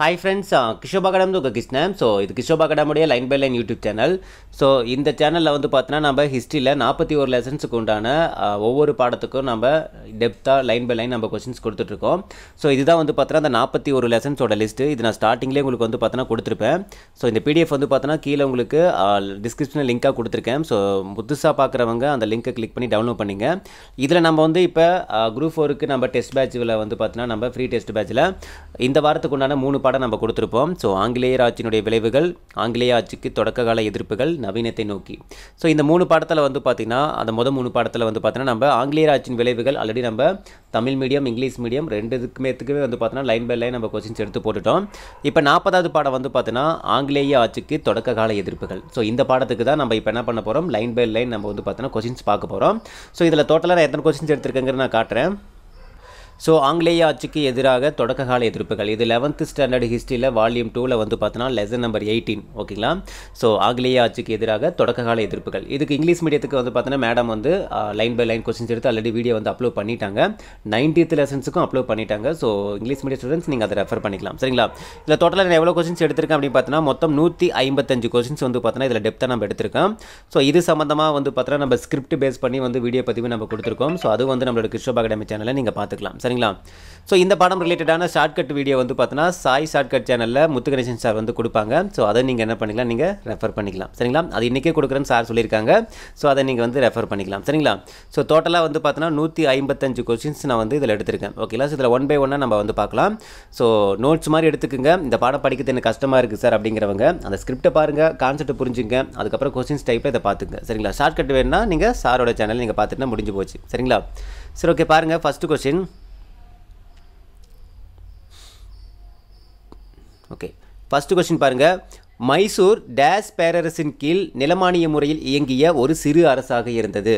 Hi friends கிஷோபா கடம் உங்கள் Krishnan so இது கிஷோபா கடமுடைய line by line YouTube channel so இந்த சேனலில் வந்து பார்த்தோன்னா நம்ம ஹிஸ்ட்ரியில் நாற்பத்தி ஒரு லெசன்ஸுக்கு உண்டான ஒவ்வொரு பாடத்துக்கும் நம்ம டெப்த்தாக லைன் பை லைன் நம்ம கொஸ்டின்ஸ் கொடுத்துட்ருக்கோம் ஸோ இதுதான் வந்து பார்த்தோன்னா அந்த நாற்பத்தி ஒரு லெசன்ஸோட லிஸ்ட்டு இது நான் ஸ்டார்டிங்லேயே உங்களுக்கு வந்து பார்த்தோன்னா கொடுத்துருப்பேன். ஸோ இந்த பிடிஎஃப் வந்து பார்த்தோன்னா கீழே உங்களுக்கு டிஸ்கிரிப்ஷனில் லிங்காக கொடுத்துருக்கேன். ஸோ புதுசாக பார்க்குறவங்க அந்த லிங்க்கை கிளிக் பண்ணி டவுன்லோட் பண்ணிங்க. இதில் நம்ம வந்து இப்போ குரூப் ஃபோருக்கு நம்ம டெஸ்ட் பேட்சில் வந்து பார்த்தோன்னா நம்ம ஃப்ரீ டெஸ்ட் பேட்சில் இந்த வாரத்துக்கு உண்டான மூணு பாடம் நம்ம கொடுத்துருப்போம். ஸோ ஆங்கிலேயர் ஆட்சியினுடைய விளைவுகள் ஆங்கிலேய ஆட்சிக்கு தொடக்க கால எதிர்ப்புகள் நவீனத்தை நோக்கி. ஸோ இந்த மூணு பாடத்தில் வந்து பார்த்திங்கன்னா அந்த மொதல் மூணு பாடத்தில் வந்து பார்த்தீங்கன்னா நம்ம ஆங்கிலேயர் ஆட்சியின் விளைவுகள் ஆல்ரெடி நம்ம தமிழ் மீடியம் இங்கிலீஷ் மீடியம் ரெண்டு இதுக்குமேத்துக்குமே வந்து பார்த்தீங்கன்னா லைன் பை லைன் நம்ம கொஸ்டின்ஸ் எடுத்து போட்டுட்டோம். இப்போ நாற்பதாவது பாடம் வந்து பார்த்தீங்கன்னா ஆங்கிலேய ஆட்சிக்கு தொடக்க கால எதிர்ப்புகள். ஸோ இந்த பாடத்துக்கு தான் நம்ம இப்போ என்ன பண்ண போகிறோம் லைன் பை லைன் நம்ம வந்து பார்த்தீங்கன்னா கொஸ்டின்ஸ் பார்க்க போகிறோம் ஸோ இதில் டோட்டலாக நான் எத்தனை கொஸ்டின்ஸ் எடுத்திருக்கேங்கிறத நான் காட்டுறேன். ஸோ ஆங்கிலேய ஆட்சிக்கு எதிராக தொடக்க கால எதிர்ப்புகள். இது லெவன்த்து ஸ்டாண்டர்ட் ஹிஸ்ட்ரியில் வால்யூம் டூவில் வந்து பார்த்தோன்னா லெசன் நம்பர் எயிட்டீன் ஓகேங்களா ஸோ ஆங்கிலேய ஆட்சிக்கு எதிராக தொடக்க கால எதிர்ப்புகள். இதுக்கு இங்கிலீஷ் மீடியத்துக்கு வந்து பார்த்தோன்னா மேடம் வந்து லைன் பை லைன் கொஸ்டின்ஸ் எடுத்து ஆல்ரெடி வீடியோ வந்து அப்லோட் பண்ணிட்டாங்க. நைன்டீத் லெசன்ஸுக்கும் அப்லோட் பண்ணிட்டாங்க. ஸோ இங்கிலீஷ் மீடியம் ஸ்டூடெண்ட்ஸ் நீங்கள் அதை ரெஃபர் பண்ணிக்கலாம். சரிங்களா? இதில் டோட்டலாக நான் எவ்வளோ கொஸ்டின்ஸ் எடுத்திருக்கேன் அப்படின்னு பார்த்தோன்னா மொத்தம் நூற்றி ஐம்பத்தஞ்சு கொஸ்டின்ஸ் வந்து பார்த்தோன்னா இதில் டெப்த்தாக நம்ம எடுத்திருக்கோம். ஸோ இது சம்மந்தமாக வந்து பார்த்தோன்னா நம்ம ஸ்கிரிப்ட் பேஸ் பண்ணி வந்து வீடியோ பதிவு நம்ம கொடுத்துருக்கோம். ஸோ அது வந்து நம்மளோட கிருஷ்ணபா அகாடமி சேனலில் நீங்கள் பார்த்துக்கலாம். சரிங்களா? ஸோ இந்த பாடம் ரிலேட்டடான ஷார்ட்கட் வீடியோ வந்து பார்த்தோன்னா சாய் ஷார்ட்கட் சேனலில் முத்துகணேசன் சார் வந்து கொடுப்பாங்க. ஸோ அதை நீங்கள் என்ன பண்ணிக்கலாம்? நீங்கள் ரெஃபர் பண்ணிக்கலாம். சரிங்களா? அது இன்றைக்கே கொடுக்குறேன்னு சார் சொல்லியிருக்காங்க. ஸோ அதை நீங்கள் வந்து ரெஃபர் பண்ணிக்கலாம். சரிங்களா? ஸோ டோட்டலாக வந்து பார்த்தோன்னா நூற்றி ஐம்பத்தஞ்சு கொஸ்டின்ஸ் நான் வந்து இதில் எடுத்திருக்கேன். ஓகேங்களா ஸோ இதில் ஒன் பை ஒன்னாக நம்ம வந்து பார்க்கலாம். ஸோ நோட்ஸ் மாதிரி எடுத்துக்கோங்க. இந்த பாடம் படிக்கிறது எனக்கு கஷ்டமாக இருக்குது சார் அப்படிங்கிறவங்க அந்த ஸ்கிரிப்டை பாருங்கள் கான்செப்ட் புரிஞ்சுங்க. அதுக்கப்புறம் கொஸ்டின்ஸ் டைப்பில் இதை பார்த்துங்க. சரிங்களா? ஷார்ட்கட் வேணுன்னா நீங்கள் சாரோட சேனல் நீங்கள் பார்த்துட்டுனா முடிஞ்சு போச்சு. சரிங்களா? சரி ஓகே பாருங்கள் first question okay first question பாருங்கள் மைசூர் டேஸ் பேரரசின் கீழ் நிலமானிய முறையில் இயங்கிய ஒரு சிறு அரசாக இருந்தது.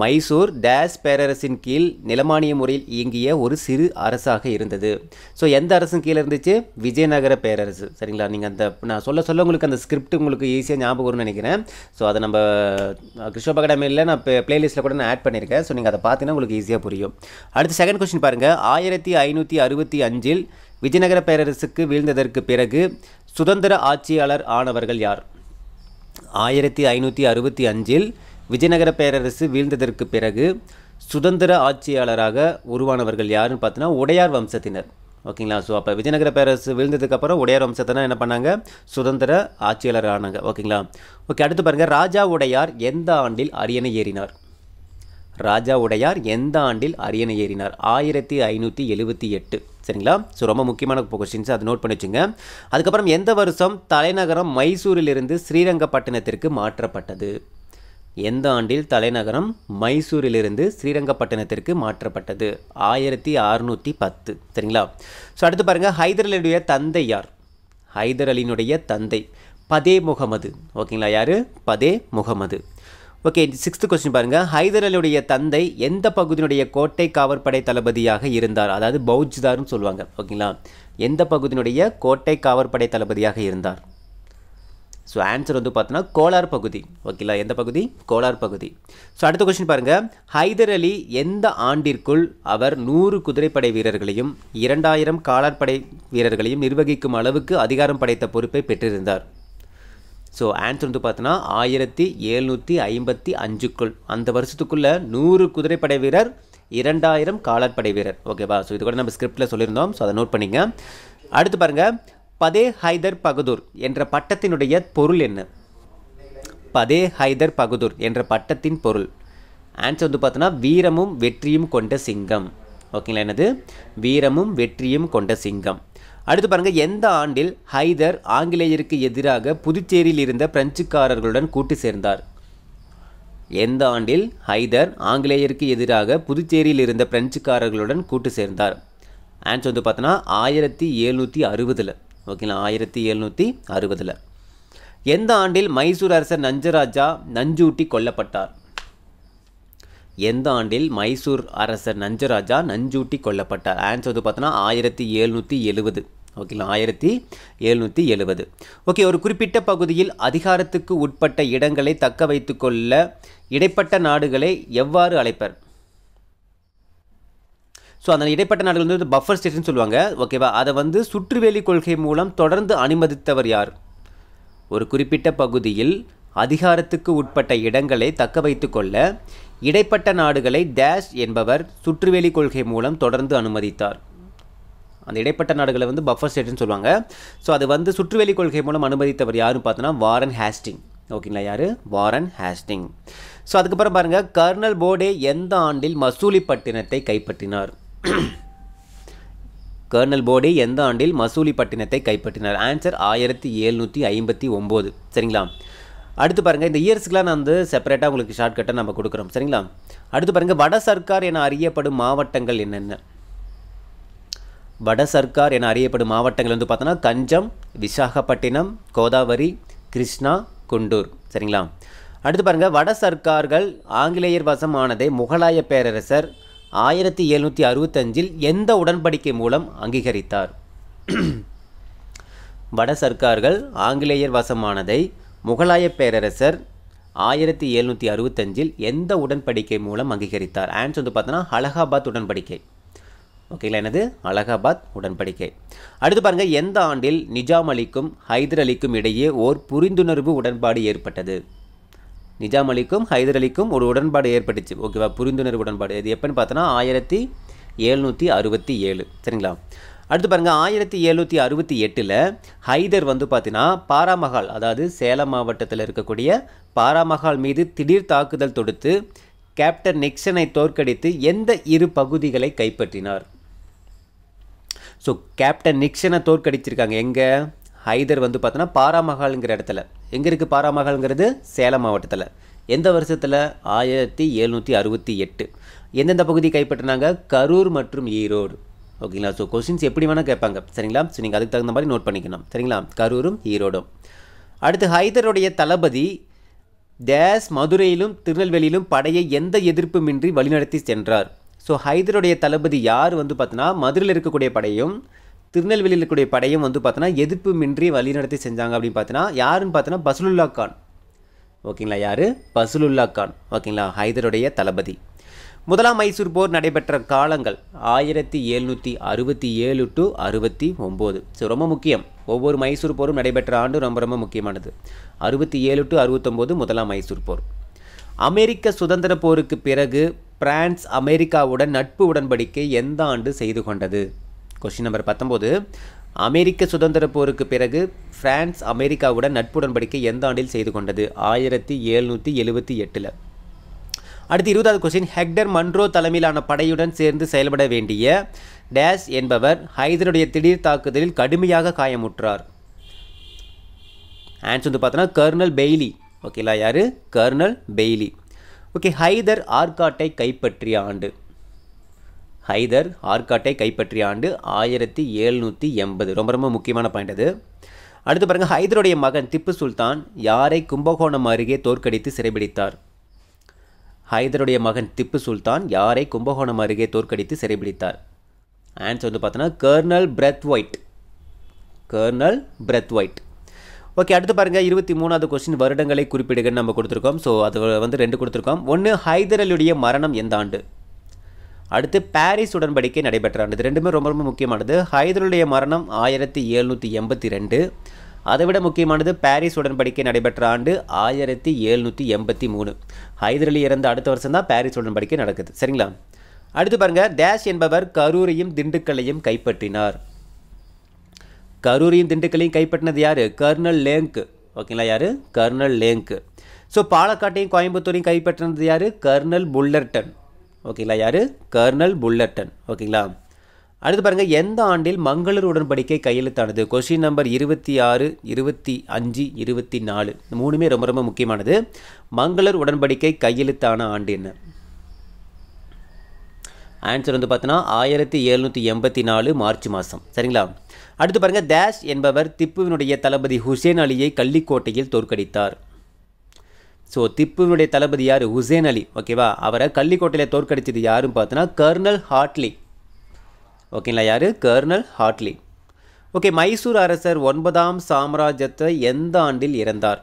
மைசூர் டேஸ் பேரரசின் கீழ் நிலமானிய முறையில் இயங்கிய ஒரு சிறு அரசாக இருந்தது. ஸோ எந்த அரசின் கீழே இருந்துச்சு? விஜயநகர பேரரசு. சரிங்களா? நீங்கள் அந்த நான் சொல்ல சொல்ல உங்களுக்கு அந்த ஸ்கிரிப்ட் உங்களுக்கு ஈஸியாக ஞாபகம் வரும்னு நினைக்கிறேன். ஸோ அதை நம்ம கிருஷ்ணப் அகாடமியில் நான் இப்போ பிளேலிஸ்ட்டில் கூட நான் ஆட் பண்ணியிருக்கேன். ஸோ நீங்கள் அதை பார்த்தீங்கன்னா உங்களுக்கு ஈஸியாக புரியும். அடுத்து செகண்ட் கொஸ்டின் பாருங்கள் ஆயிரத்தி ஐநூற்றி அறுபத்தி அஞ்சில் விஜயநகர பேரரசுக்கு வீழ்ந்ததற்கு பிறகு சுதந்திர ஆட்சியாளர் ஆனவர்கள் யார்? ஆயிரத்தி ஐநூற்றி அறுபத்தி அஞ்சில் விஜயநகர பேரரசு வீழ்ந்ததற்கு பிறகு சுதந்திர ஆட்சியாளராக உருவானவர்கள் யாருன்னு பார்த்தீங்கன்னா உடையார் வம்சத்தினர். ஓகேங்களா? ஸோ அப்போ விஜயநகர பேரரசு வீழ்ந்ததுக்கப்புறம் உடையார் வம்சத்தினா என்ன பண்ணாங்க? சுதந்திர ஆட்சியாளர் ஆனாங்க. ஓகேங்களா? ஓகே அடுத்து பாருங்கள் ராஜா உடையார் எந்த ஆண்டில் அரியணை ஏறினார்? ராஜா உடையார் எந்த ஆண்டில் அரியணை ஏறினார்? ஆயிரத்தி ஐநூற்றி எழுபத்தி எட்டு. சரிங்களா? ஸோ ரொம்ப முக்கியமான கொஸ்டின்ஸ் அதை நோட் பண்ணி வச்சுங்க. அதுக்கப்புறம் எந்த வருஷம் தலைநகரம் மைசூரிலிருந்து ஸ்ரீரங்கப்பட்டினத்திற்கு மாற்றப்பட்டது? எந்த ஆண்டில் தலைநகரம் மைசூரிலிருந்து ஸ்ரீரங்கப்பட்டினத்திற்கு மாற்றப்பட்டது? ஆயிரத்தி அறுநூற்றி பத்து. சரிங்களா? ஸோ அடுத்து பாருங்கள் ஹைதர் அலியுடைய தந்தை யார்? ஹைதர் அலியினுடைய தந்தை பதே முகமது. ஓகேங்களா யார்? பதே முகமது. ஓகே சிக்ஸ்த் கொஸ்டின் பாருங்கள் ஹைதர் அலியுடைய தந்தை எந்த பகுதியினுடைய கோட்டை காவற்படை தளபதியாக இருந்தார்? அதாவது பௌஜ்தார்னு சொல்லுவாங்க ஓகேங்களா? எந்த பகுதியினுடைய கோட்டை காவற்படை தளபதியாக இருந்தார்? ஸோ ஆன்சர் வந்து பார்த்தோன்னா கோலார் பகுதி ஓகேங்களா? எந்த பகுதி? கோலார் பகுதி. ஸோ அடுத்த கொஸ்டின் பாருங்கள் ஹைதர் அலி எந்த ஆண்டிற்குள் அவர் நூறு குதிரைப்படை வீரர்களையும் இரண்டாயிரம் காலாட்படை வீரர்களையும் நிர்வகிக்கும் அளவுக்கு அதிகாரம் படைத்த பொறுப்பை பெற்றிருந்தார்? ஸோ ஆன்சர் வந்து பார்த்தோன்னா ஆயிரத்தி எழுநூற்றி ஐம்பத்தி அஞ்சுக்குள் அந்த வருஷத்துக்குள்ளே நூறு குதிரைப்படை வீரர் இரண்டாயிரம் காலாட்படை வீரர். ஓகேவா ஸோ இது கூட நம்ம ஸ்கிரிப்டில் சொல்லியிருந்தோம். ஸோ அதை நோட் பண்ணிங்க. அடுத்து பாருங்கள் பதே ஹைதர் பகதூர் என்ற பட்டத்தினுடைய பொருள் என்ன? பதே ஹைதர் பகதூர் என்ற பட்டத்தின் பொருள். ஆன்சர் வந்து பார்த்தோன்னா வீரமும் வெற்றியும் கொண்ட சிங்கம். ஓகேங்களா என்னது? வீரமும் வெற்றியும் கொண்ட சிங்கம். அடுத்து பாருங்கள் எந்த ஆண்டில் ஹைதர் ஆங்கிலேயருக்கு எதிராக புதுச்சேரியில் இருந்த பிரெஞ்சுக்காரர்களுடன் கூட்டு சேர்ந்தார்? எந்த ஆண்டில் ஹைதர் ஆங்கிலேயருக்கு எதிராக புதுச்சேரியில் இருந்த பிரெஞ்சுக்காரர்களுடன் கூட்டு சேர்ந்தார்? ஆன்சர் வந்து பார்த்தோன்னா ஆயிரத்தி எழுநூற்றி அறுபதில். ஓகேங்களா ஆயிரத்தி எழுநூற்றி அறுபதில். எந்த ஆண்டில் மைசூர் அரசர் நஞ்சராஜா நஞ்சூட்டி கொல்லப்பட்டார்? எந்த ஆண்டில் மைசூர் அரசர் நஞ்சராஜா நஞ்சூட்டி கொல்லப்பட்டார்? ஆன்சர் வந்து பார்த்தோன்னா ஆயிரத்தி எழுநூற்றி எழுபது. ஓகேங்களா ஆயிரத்தி எழுநூற்றி எழுபது. ஓகே ஒரு குறிப்பிட்ட பகுதியில் அதிகாரத்துக்கு உட்பட்ட இடங்களை தக்க வைத்துக்கொள்ள இடைப்பட்ட நாடுகளை எவ்வாறு அழைப்பர்? ஸோ அந்த இடைப்பட்ட நாடுகள் வந்து பஃபர் ஸ்டேட்னு சொல்லுவாங்க. ஓகேவா அதை வந்து சுற்றுவேலி கொள்கை மூலம் தொடர்ந்து அனுமதித்தவர் யார்? ஒரு குறிப்பிட்ட பகுதியில் அதிகாரத்துக்கு உட்பட்ட இடங்களை தக்க வைத்து கொள்ள இடைப்பட்ட நாடுகளை டேஷ் என்பவர் சுற்றுவெளி கொள்கை மூலம் தொடர்ந்து அனுமதித்தார். அந்த இடைப்பட்ட நாடுகளை வந்து பஃபர் ஸ்டேட்னு சொல்லுவாங்க. ஸோ அது வந்து சுற்றுவெளி கொள்கை மூலம் அனுமதித்தவர் யாருன்னு பார்த்தோன்னா வாரன் ஹேஸ்டிங். ஓகேங்களா யார்? Warren Hasting. ஸோ அதுக்கப்புறம் பாருங்கள் கர்னல் போர்டே எந்த ஆண்டில் மசூலிப்பட்டினத்தை கைப்பற்றினார்? கர்னல் போர்டே எந்த ஆண்டில் மசூலிப்பட்டினத்தை கைப்பற்றினார்? ஆன்சர் ஆயிரத்தி எழுநூற்றி ஐம்பத்தி ஒம்பது. சரிங்களா? அடுத்து பாருங்கள் இந்த இயர்ஸ்க்குலாம் நான் வந்து செப்பரேட்டாக உங்களுக்கு ஷார்ட்கட்டை நம்ம கொடுக்குறோம். சரிங்களா? அடுத்து பாருங்கள் வட சர்க்கார் என அறியப்படும் மாவட்டங்கள் என்னென்ன? வட சர்க்கார் என அறியப்படும் மாவட்டங்கள் வந்து பார்த்தோன்னா கஞ்சம் விசாகப்பட்டினம் கோதாவரி கிருஷ்ணா குண்டூர். சரிங்களா? அடுத்து பாருங்கள் வட சர்க்கார்கள் ஆங்கிலேயர் வசம் ஆனதை முகலாய பேரரசர் ஆயிரத்தி எழுநூற்றி அறுபத்தஞ்சில் எந்த உடன்படிக்கை மூலம் அங்கீகரித்தார்? வட சர்க்கார்கள் ஆங்கிலேயர் வசமானதை முகலாய பேரரசர் ஆயிரத்தி எழுநூற்றி அறுபத்தஞ்சில் எந்த உடன்படிக்கை மூலம் அங்கீகரித்தார்? ஆன்சர் வந்து பார்த்தோன்னா அலகாபாத் உடன்படிக்கை. ஓகேங்களா என்னது? அலகாபாத் உடன்படிக்கை. அடுத்து பாருங்கள் எந்த ஆண்டில் நிஜாம் அலிக்கும் ஹைதர் அலிக்கும் இடையே ஓர் புரிந்துணர்வு உடன்பாடு ஏற்பட்டது? நிஜாம் அலிக்கும் ஹைதர் அலிக்கும் ஒரு உடன்பாடு ஏற்பட்டுச்சு. ஓகேவா புரிந்துணர்வு உடன்பாடு. இது எப்போன்னு பார்த்தோன்னா ஆயிரத்தி எழுநூற்றி அறுபத்தி ஏழு. சரிங்களா? அடுத்து பாருங்கள் ஆயிரத்தி எழுநூற்றி அறுபத்தி எட்டில் ஹைதர் வந்து பார்த்தீங்கன்னா பாராமகால் அதாவது சேலம் மாவட்டத்தில் இருக்கக்கூடிய பாராமகால் மீது திடீர் தாக்குதல் தொடுத்து கேப்டன் நிக்சனை தோற்கடித்து எந்த இரு பகுதிகளை கைப்பற்றினார்? ஸோ கேப்டன் நிக்சனை தோற்கடிச்சிருக்காங்க. எங்கே? ஹைதர் வந்து பார்த்தோன்னா பாராமகால்ங்கிற இடத்துல. எங்கே இருக்குது பாராமகால்ங்கிறது சேலம் மாவட்டத்தில். எந்த வருஷத்தில்? ஆயிரத்தி எழுநூற்றி அறுபத்தி எட்டு. எந்தெந்த பகுதி கைப்பற்றினாங்க? கரூர் மற்றும் ஈரோடு. ஓகேங்களா? ஸோ கொஸ்டின்ஸ் எப்படி வேணால் கேட்பாங்க. சரிங்களா? ஸோ நீங்கள் அதுக்கு தகுந்த மாதிரி நோட் பண்ணிக்கணும். சரிங்களா? கரூரும் ஈரோடும். அடுத்து ஹைதருடைய தளபதி டேஸ் மதுரையிலும் திருநெல்வேலியிலும் படையை எந்த எதிர்ப்புமின்றி வழிநடத்தி சென்றார். ஸோ ஹைதருடைய தளபதி யார் வந்து பார்த்தோன்னா மதுரையில் இருக்கக்கூடிய படையும் திருநெல்வேலியில் இருக்கக்கூடிய படையும் வந்து பார்த்தோன்னா எதிர்ப்புமின்றி வழிநடத்தி செஞ்சாங்க அப்படின்னு பார்த்தோன்னா யாருன்னு பார்த்தோன்னா பசுலுல்லா கான். ஓகேங்களா யார்? பசுலுல்லா கான். ஓகேங்களா ஹைதருடைய தளபதி. முதலாம் மைசூர் போர் நடைபெற்ற காலங்கள் ஆயிரத்தி எழுநூற்றி அறுபத்தி ஏழு டு அறுபத்தி ஒம்பது. ஸோ ரொம்ப முக்கியம். ஒவ்வொரு மைசூர் போரும் நடைபெற்ற ஆண்டு ரொம்ப ரொம்ப முக்கியமானது. அறுபத்தி ஏழு டு அறுபத்தொம்போது முதலாம் மைசூர் போர். அமெரிக்க சுதந்திர போருக்கு பிறகு பிரான்ஸ் அமெரிக்காவுடன் நட்பு உடன்படிக்கை எந்த ஆண்டு செய்து கொண்டது? கொஸ்டின் நம்பர் பத்தொம்போது. அமெரிக்க சுதந்திர போருக்கு பிறகு பிரான்ஸ் அமெரிக்காவுடன் நட்பு உடன்படிக்கை எந்த ஆண்டில் செய்து கொண்டது? ஆயிரத்தி எழுநூற்றி எழுபத்தி எட்டில். அடுத்து இருபதாவது கொஸ்டின் ஹெக்டர் மன்ரோ தலைமையிலான படையுடன் சேர்ந்து செயல்பட வேண்டிய டேஷ் என்பவர் ஹைதருடைய திடீர் தாக்குதலில் கடுமையாக காயமுற்றார். ஆன்சர் வந்து பார்த்தோன்னா கர்னல் பெய்லி. ஓகேலா யார்? Colonel Baillie. ஓகே ஹைதர் ஆர்காட்டை கைப்பற்றிய ஆண்டு. ஹைதர் ஆர்காட்டை கைப்பற்றிய ஆண்டு ஆயிரத்தி எழுநூற்றி எண்பது. ரொம்ப ரொம்ப முக்கியமான பாயிண்ட் அது. அடுத்து பாருங்கள் ஹைதருடைய மகன் திப்பு சுல்தான் யாரை கும்பகோணம் அருகே தோற்கடித்து சிறைபிடித்தார்? ஹைதருடைய மகன் திப்பு சுல்தான் யாரை கும்பகோணம் அருகே தோற்கடித்து சிறைபிடித்தார்? ஆன்சர் வந்து பார்த்தோன்னா colonel Braithwaite colonel Braithwaite okay அடுத்து பாருங்கள் இருபத்தி மூணாவது கொஸ்டின் வருடங்களை குறிப்பிடுகன்னு நம்ம கொடுத்துருக்கோம். ஸோ அது வந்து ரெண்டு கொடுத்துருக்கோம். ஒன்று ஹைதர் அலியுடைய மரணம் எந்த ஆண்டு? அடுத்து பாரிஸ் உடன்படிக்கை நடைபெற்ற ஆண்டு. இது ரெண்டுமே ரொம்ப ரொம்ப முக்கியமானது. ஹைதருடைய மரணம் ஆயிரத்தி எழுநூற்றி எண்பத்தி ரெண்டு. அதைவிட முக்கியமானது பாரிஸ் உடன்படிக்கை நடைபெற்ற ஆண்டு ஆயிரத்தி எழுநூற்றி எண்பத்தி மூணு. ஹைதர் அலி இறந்த அடுத்த வருஷம் தான் பாரிஸ் உடன்படிக்கை நடக்குது. சரிங்களா? அடுத்து பாருங்கள் டேஷ் என்பவர் கரூரையும் திண்டுக்கல்லையும் கைப்பற்றினார். கரூரையும் திண்டுக்கல்லையும் கைப்பற்றினது யார்? Colonel Lang. ஓகேங்களா யார்? கர்னல் லேங்க். ஸோ பாலக்காட்டையும் கோயம்புத்தூரையும் கைப்பற்றினது யார்? கர்னல் புல்லர்டன் ஓகேங்களா யார்? கர்னல் புல்லர்டன் ஓகேங்களா? அடுத்து பாருங்கள் எந்த ஆண்டில் மங்களூர் உடன்படிக்கை கையெழுத்தானது? கொஷின் நம்பர் இருபத்தி ஆறு இருபத்தி அஞ்சு இருபத்தி நாலு. இந்த மூணுமே ரொம்ப ரொம்ப முக்கியமானது. மங்களூர் உடன்படிக்கை கையெழுத்தான ஆண்டு என்ன? ஆன்சர் வந்து பார்த்தோன்னா ஆயிரத்தி எழுநூற்றி எண்பத்தி நாலு மார்ச் மாதம் சரிங்களா? அடுத்து பாருங்கள் டேஷ் என்பவர் திப்புவினுடைய தளபதி ஹுசேன் அலியை கள்ளிக்கோட்டையில் தோற்கடித்தார். ஸோ திப்புவினுடைய தளபதி யார்? ஹுசேன் அலி. ஓகேவா அவரை கள்ளிக்கோட்டையில் தோற்கடித்தது யாருன்னு பார்த்தோன்னா கர்னல் ஹாட்லி. ஓகேங்களா யார்? கர்னல் ஹாட்லி ஓகே மைசூர் அரசர் ஒன்பதாம் சாம்ராஜ்யத்தை எந்த ஆண்டில் இறந்தார்?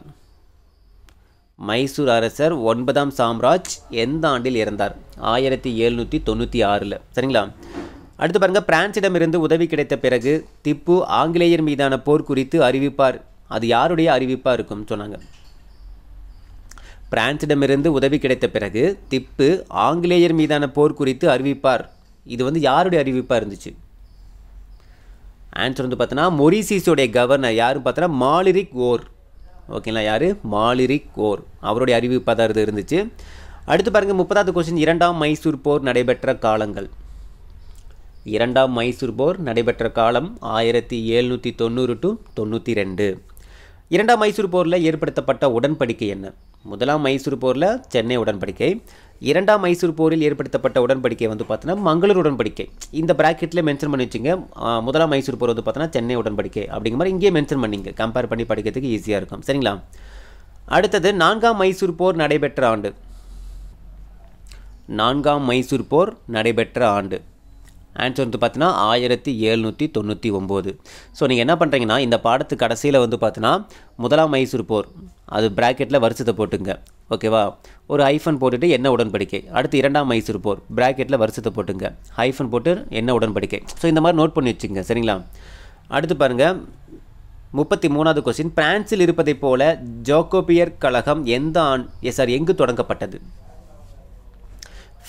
மைசூர் அரசர் ஒன்பதாம் சாம்ராஜ் எந்த ஆண்டில் இறந்தார்? ஆயிரத்தி எழுநூற்றி தொண்ணூற்றி ஆறில். சரிங்களா? அடுத்து பாருங்கள் பிரான்சிடமிருந்து உதவி கிடைத்த பிறகு திப்பு ஆங்கிலேயர் மீதான போர் குறித்து அறிவிப்பார். அது யாருடைய அறிவிப்பாக இருக்கும்னு சொன்னாங்க. பிரான்சிடமிருந்து உதவி கிடைத்த பிறகு திப்பு ஆங்கிலேயர் மீதான போர் குறித்து அறிவிப்பார். இது வந்து யாருடைய அறிவிப்பாக இருந்துச்சு? ஆன்சர் வந்து பார்த்தோன்னா மொரிசிஸோடைய கவர்னர் யாருன்னு பார்த்தோன்னா மாலிரிக் ஓர் ஓகேங்களா யார்? மாலிரிக் ஓர் அவருடைய அறிவிப்பாக தான் இது இருந்துச்சு. அடுத்து பாருங்கள் முப்பதாவது கொஸ்டின் இரண்டாம் மைசூர் போர் நடைபெற்ற காலங்கள். இரண்டாம் மைசூர் போர் நடைபெற்ற காலம் ஆயிரத்தி எழுநூற்றி தொண்ணூறு டு தொண்ணூற்றி ரெண்டு. இரண்டாம் மைசூர் போரில் ஏற்படுத்தப்பட்ட உடன்படிக்கை என்ன? முதலாம் மைசூர் போரில் சென்னை உடன்படிக்கை. இரண்டாம் மைசூர் போரில் ஏற்படுத்தப்பட்ட உடன்படிக்கை வந்து பார்த்தோன்னா மங்களூர் உடன்படிக்கை. இந்த ப்ராக்கெட்டில் மென்ஷன் பண்ணி வச்சுங்க. முதலாம் மைசூர் போர் வந்து பார்த்தோன்னா சென்னை உடன்படிக்கை அப்படிங்கிற மாதிரி இங்கேயே மென்ஷன் பண்ணிங்க. கம்பேர் பண்ணி படிக்கிறதுக்கு ஈஸியாக இருக்கும். சரிங்களா? அடுத்தது நான்காம் மைசூர் போர் நடைபெற்ற ஆண்டு. நான்காம் மைசூர் போர் நடைபெற்ற ஆண்டு. ஆன்சர் வந்து பார்த்தீங்கன்னா ஆயிரத்தி எழுநூற்றி தொண்ணூற்றி ஒம்பது. ஸோ நீங்கள் என்ன பண்ணுறீங்கன்னா இந்த பாடத்து கடைசியில் வந்து பார்த்தீங்கன்னா முதலாம் மைசூர் போர். அது ப்ராக்கெட்டில் வருஷத்தை போட்டுங்க. ஓகேவா ஒரு ஐஃபன் போட்டுட்டு என்ன உடன்படிக்கை? அடுத்து இரண்டாம் மைசூர் போர். ப்ராக்கெட்டில் வருஷத்தை போட்டுங்க. ஐஃபன் போட்டு என்ன உடன்படிக்கை? ஸோ இந்த மாதிரி நோட் பண்ணி வச்சுங்க சரிங்களா? அடுத்து பாருங்கள் முப்பத்தி மூணாவது கொஸ்டின் பிரான்சில் இருப்பதைப் போல ஜோகோபியர் கழகம் எந்த ஆண் சார் எங்கு தொடங்கப்பட்டது?